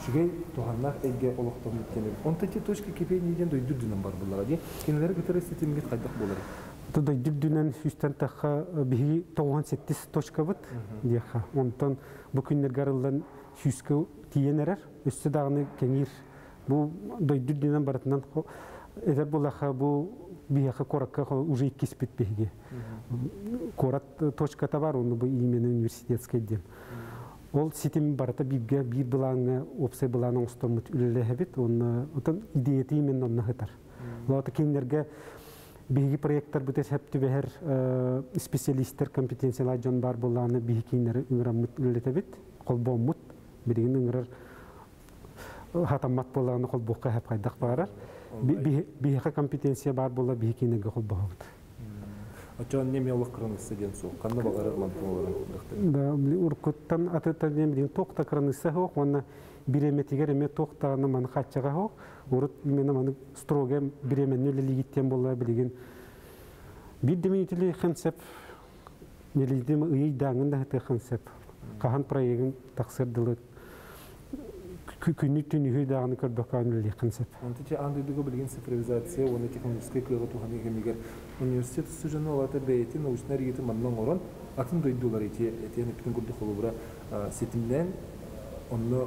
S1: Шигей туханнак эге олоктон биткенер. Онта те точка кепей ниден дойдур динен бар буллар ди. Кинелер гытыры сетимге кайдак болар.
S9: Туда дүрдүнен хүстен таха биһи 98 точка бит диха. Онтон бу күннер гарылдан хүскө тиенерер. Өстө дагыны кеңир. Бу дойдүрдүнен баратынан эдер булаха бу биһаха коракка уже иккис бит биһиге. Корат точката бар, оны бу именно университетский дем. Ол ситим барата бибге бир булаңы опсай булаңы остомут үлеле бит, оны отон идеяты именно онна хатар. Лата киндерге биһиги проекттар бүтес хепти бехер специалисттер компетенциялар жон бар буланы биһи киндер үңрамыт үлелете бит, колбомут биригин үңрар хатаммат буланы колбокка хеп кайдак барар. Биһига компетенция бар була биһи киндерге колбохот.
S1: Очон неме олох кырынысы ден су. Канны багары мантыларын.
S9: Да, уркуттан атыттан дем ден токта кырынысы хок, онна биреметигер эме токтаны маны хатчага хок. Урут именно маны строго биременне лигиттен болла билеген. Бир деминитили хансеп нелидем ыйы даңын да хаты хансеп. Кахан проектин таксырдылы күнү түнү даганы көрбөкөн ли хансеп.
S1: Онты че андыдыгы билген цифровизация, оны технический кыйгы туханы кемигер университет сужаны олата бейти научный региты маннан орон атын дойдулар эти этени бүтүн курду холубура сетимден онно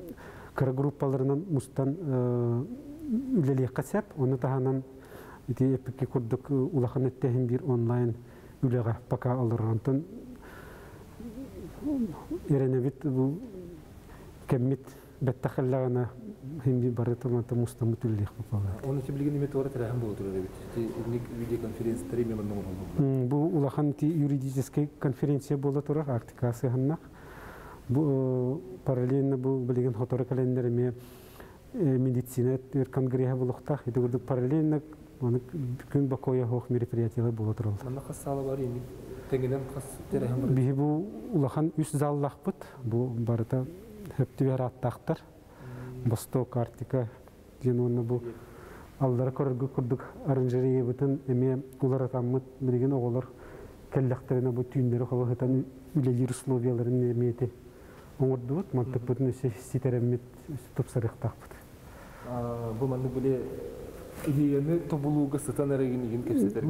S9: кыра группаларынан мустан үлеле касап, оны таханан ити эпикке курдук улахан эттехин бир онлайн үлеге пока эренебит бу кеммит беттахаллагана химби бапала.
S1: Оны бит. Ник видеоконференция.
S9: Бу улахан ти юридический конференция тура актикасы. Бу параллельно бу билген хоторы календареме медицина конгресс булуктах. Ити гурдук параллельно Оны күн бакоя хох мероприятиялар боло турал.
S1: Мана хасалы бар эми. Тегенен хас бар.
S9: Бихи бу улахан үс заллахпыт. Бу барыта хепти бер аттактар. Восток Арктика ден оны бу аллара көргө курдук оранжерея бутун эме улар атаммыт билген оголор келлектерине бу түйүндөрү халахытан үлелер условияларын эмете оңордубут мантык бутун өсө ситеремит тупсарыктакпыт.
S1: Бу манны биле идеяны тобулууга сытан эреген иген кепсетер.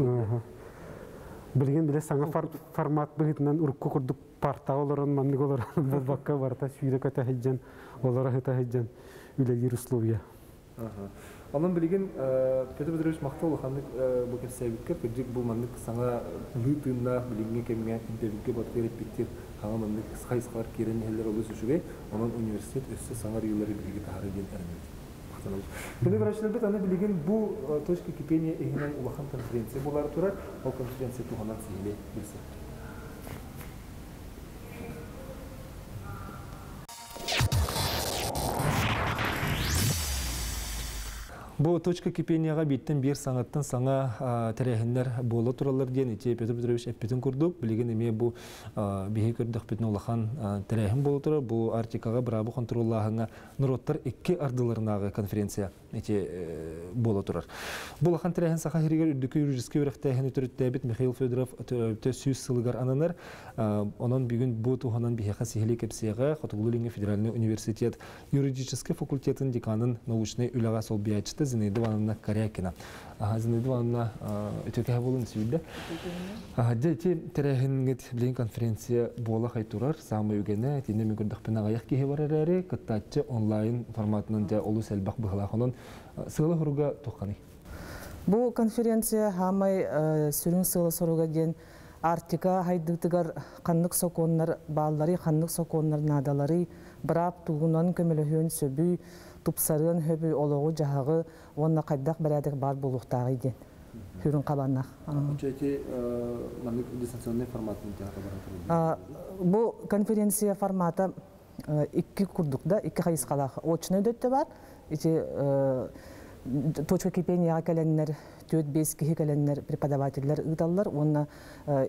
S9: Билген биле саңа формат быгытынан урукку курдук парта олорон маннык олор бакка барта сүйрө көтө хеджен олора хыта хеджен үлелер условия.
S4: Онон билигин Петр Петрович мактал ханнык бу кепсәбиккә кырҗык бу маннык саңа лытынна билигин кемгә интервьюгә бат кереп биттер. Хаңа маннык скайскар кирен хәлләр олы сүшүгә, онон университет өссө саңа юллары билги тары ден әрмәт. Bunu врачлар бит аны билигин бу точка кипения ихнең улахан конференция булар турар, ол конференция туганан сийле билсе.
S1: Бу точка кипенияга биттен бир саңаттан саңа тәрәһеннәр болы туралар дигән ите Петр Петрович әппетен күрдүк. Билеген эме бу биһи көрдүк битен улахан тәрәһен болы турар. Бу Артикага брабы контроллаһыңа нуроттар икки ардыларынагы конференция ите болы турар. Бу улахан тәрәһен саха хиригер үдүкө юридический үрәфтәһен үтүрүттә бит Михаил Федоров тө сүз сылгар ананар. Онон бүгүн бу туханан биһиха сихили кепсияга Хотугулинге федеральный университет юридический факультетын деканын научный үлага сол биячты Зинаида Ивановна Корякина. Зинаида Ивановна өтөкә болын сүйді. Дети тәрәһенгет билен конференция бола хайтурар самы үгене тине мүгүрдәк пена аяк киһе бар әрәре кыттачы онлайн форматынан да олу сәлбак быгылахонон сыгылы хуруга тохканы.
S10: Бу конференция хамай сүрүн сыгылы соруга ден Артика хайдыгтыгар каннык соконнар бааллары каннык соконнар надалары брап тугунан көмөлөһөн сөбүй тупсарын хөбү олоғу жахагы онна кайдак барадык бар булуктагы иден хүрүн
S4: Чети маннык дистанционный
S10: бу конференция формата икки курдукта икки хайыскалах очный дөттө бар. Ити точка кипенияга келеннер төт бес кихи келеннер преподавательлер ыдаллар онна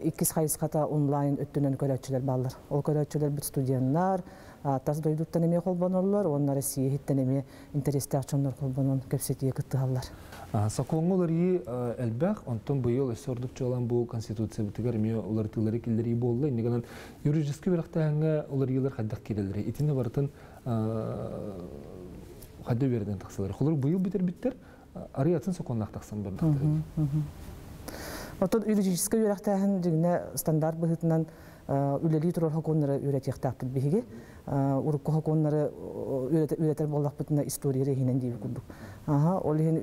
S10: иккис хайыската онлайн өттүнөн көрөчүлөр баллар. Ол көрөчүлөр бүт студенттар тас дойдуттан эме колбоноллор онна россия хиттен эме интересте акчоннор колбонон кепсетие кыттыгаллар
S1: Сакоңолар и элбах, онтон быйыл эсордук чолан бу конституция бутыгар ме улар тылары килдери болла. Инегенен юридически бирахтаһанга улар йылар хаддак кирелери. Итине бартын хадда берден таксалар. Хулар быйыл битер биттер. Ариятын саконнак таксан бердик.
S10: Отон юридически бирахтаһан дигне стандарт үлели хоконнары урукко хоконнары үйрәтер боллақ бытына история рехинен дейбі күрдік. Аха, ол хин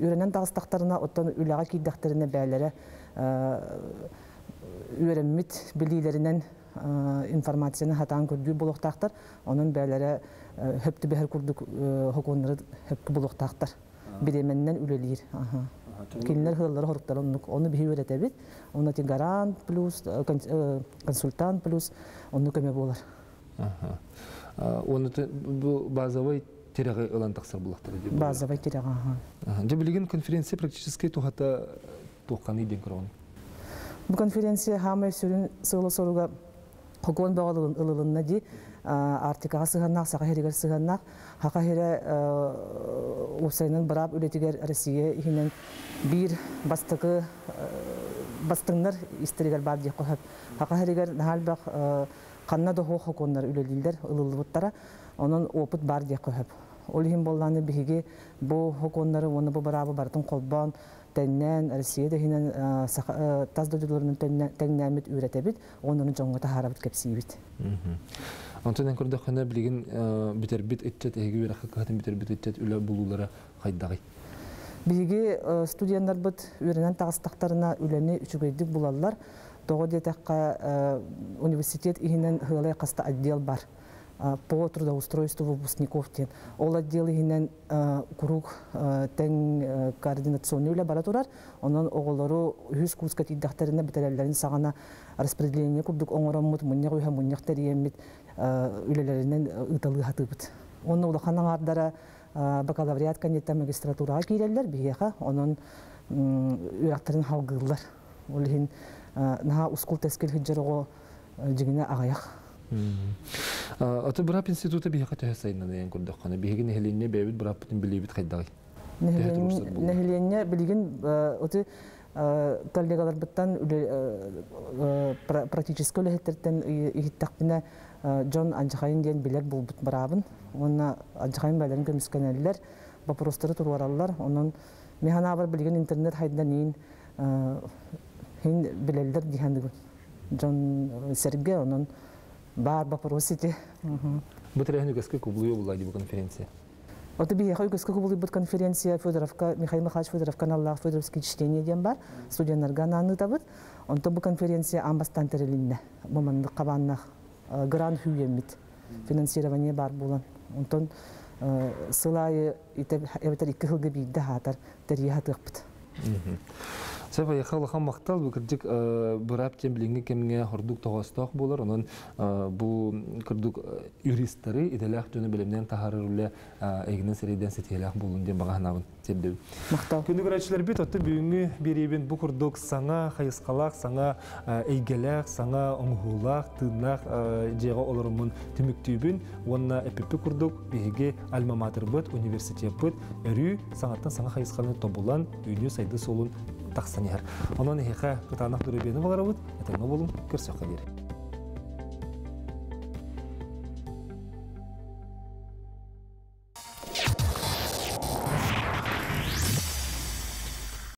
S10: үйрәнен тағыстақтарына оттан үләға кейдақтарына бәлері үйрәнмит билилеринен информацияны хатан көрдүү болуқтақтар, onun бәлері хөпті бәхір күрдік хоконнары хөпкі болуқтақтар. Биременнен үлелер. Аха. Кинлер хыллар хоруктар оны бихи өретебит. Оны гарант плюс консультант плюс онну көмө болар.
S1: Оны бу базовый терәгы ылан таксар булактыр дип.
S10: Базовый терәгы.
S1: Аха. Дә билген конференция практически тухата тухканы ден крон.
S10: Бу конференция хамы сүрүн сылы соруга хокон багалын ылылынна ди артикага сыганнак сага херигер сыганнак хака хере усайнын брап үлетигер Россия ихинен бир бастыгы бастыңнар истеригер бар дия кохап хака херигер нахалбак канна да хох хоконнар үлелилдер ылылыбыттара онун опыт бар дия кохап ол ихин болланы биһиги бу хоконнары оны бу барабы бартын колбон тәннән Россия да хинен таз додуларының тәннәмит үйрәтәбит онун жоңга тахарабыт кепсибит
S1: Антон көрдө хана билген битер бит иттет эги бир хакатын битер бит иттет үлө булулары.
S10: Биги студенттар бит үйренен тагыстактарына үлени үчүгөйдүк булаллар. Того детакка университет ихинен хылай каста отдел бар. По трудоустройству выпускников тен. Ол отдел ихинен круг тең координационный үле бара турар. Онон оголору хүз курска тиддактарына битерелерин сагана распределение курдук оңороммут мунья куйха мунья териеммит үлелеринен ыталы хатыбыт. Оны улаханан ардара бакалавриат канетта магистратурага киреллер бияха, онон үрактарын халгылар. Олхин наха ускул тескил хиджарого жигине агаяк.
S1: Аты брап института бияха төһәсәйнән дигән күрдек каны. Бигене хеленне бәбит брап бутын билебит кайдагы.
S10: Нехеленне билген оты коллегалар быттан практически үлехеттерден ихиттақпина Джон Анжахайын ден билер булбут барабын. Онна Анжахайын байларын көміскенелер, вопростары турваралар. Онын механа бар билген интернет хайдан ейін хин билелдер дихандыгын. Джон Серге онын бар вопрос ити.
S1: Бу тәрәһен үгәскә күблү була ди бу конференция.
S10: Оты бияха үгөскө булып конференция Федоровка Михаил Михайлович Федоров каналлах Федоровский чтение ден бар студентларга наны табыт. Онто бу конференция амбастан терелинне. Моманды кабаннах грант хүйемит финансирование бар булан. Онтон сылайы итеп эбетер икки хылгы бийде хатар терия хатыппыт.
S1: Сәбә яхалыхан мактал бу кырдык бырап тем билинге кемге хордук тогосток булар. Онон бу кырдык юристтары иделах жөне билимнен тахарыруле эгинен середен сетелах булун ден баганабын тедди.
S10: Мактал.
S1: Күндүк рәчләр бит отты бүгүнгү беребин бу кырдык саңа хайыскалак, саңа эйгелек, саңа оңгулак, тыннак жега олорумун түмүктүүбүн. Онна эпипи курдук биге альма матер бут, университет бут, өрү саңаттан саңа хайыскалны тобулан, үйнү сайды солун тақсан яр. Онон хеха кытанақ дүребені бағарабыд, әтіңі болым, көрсөққа.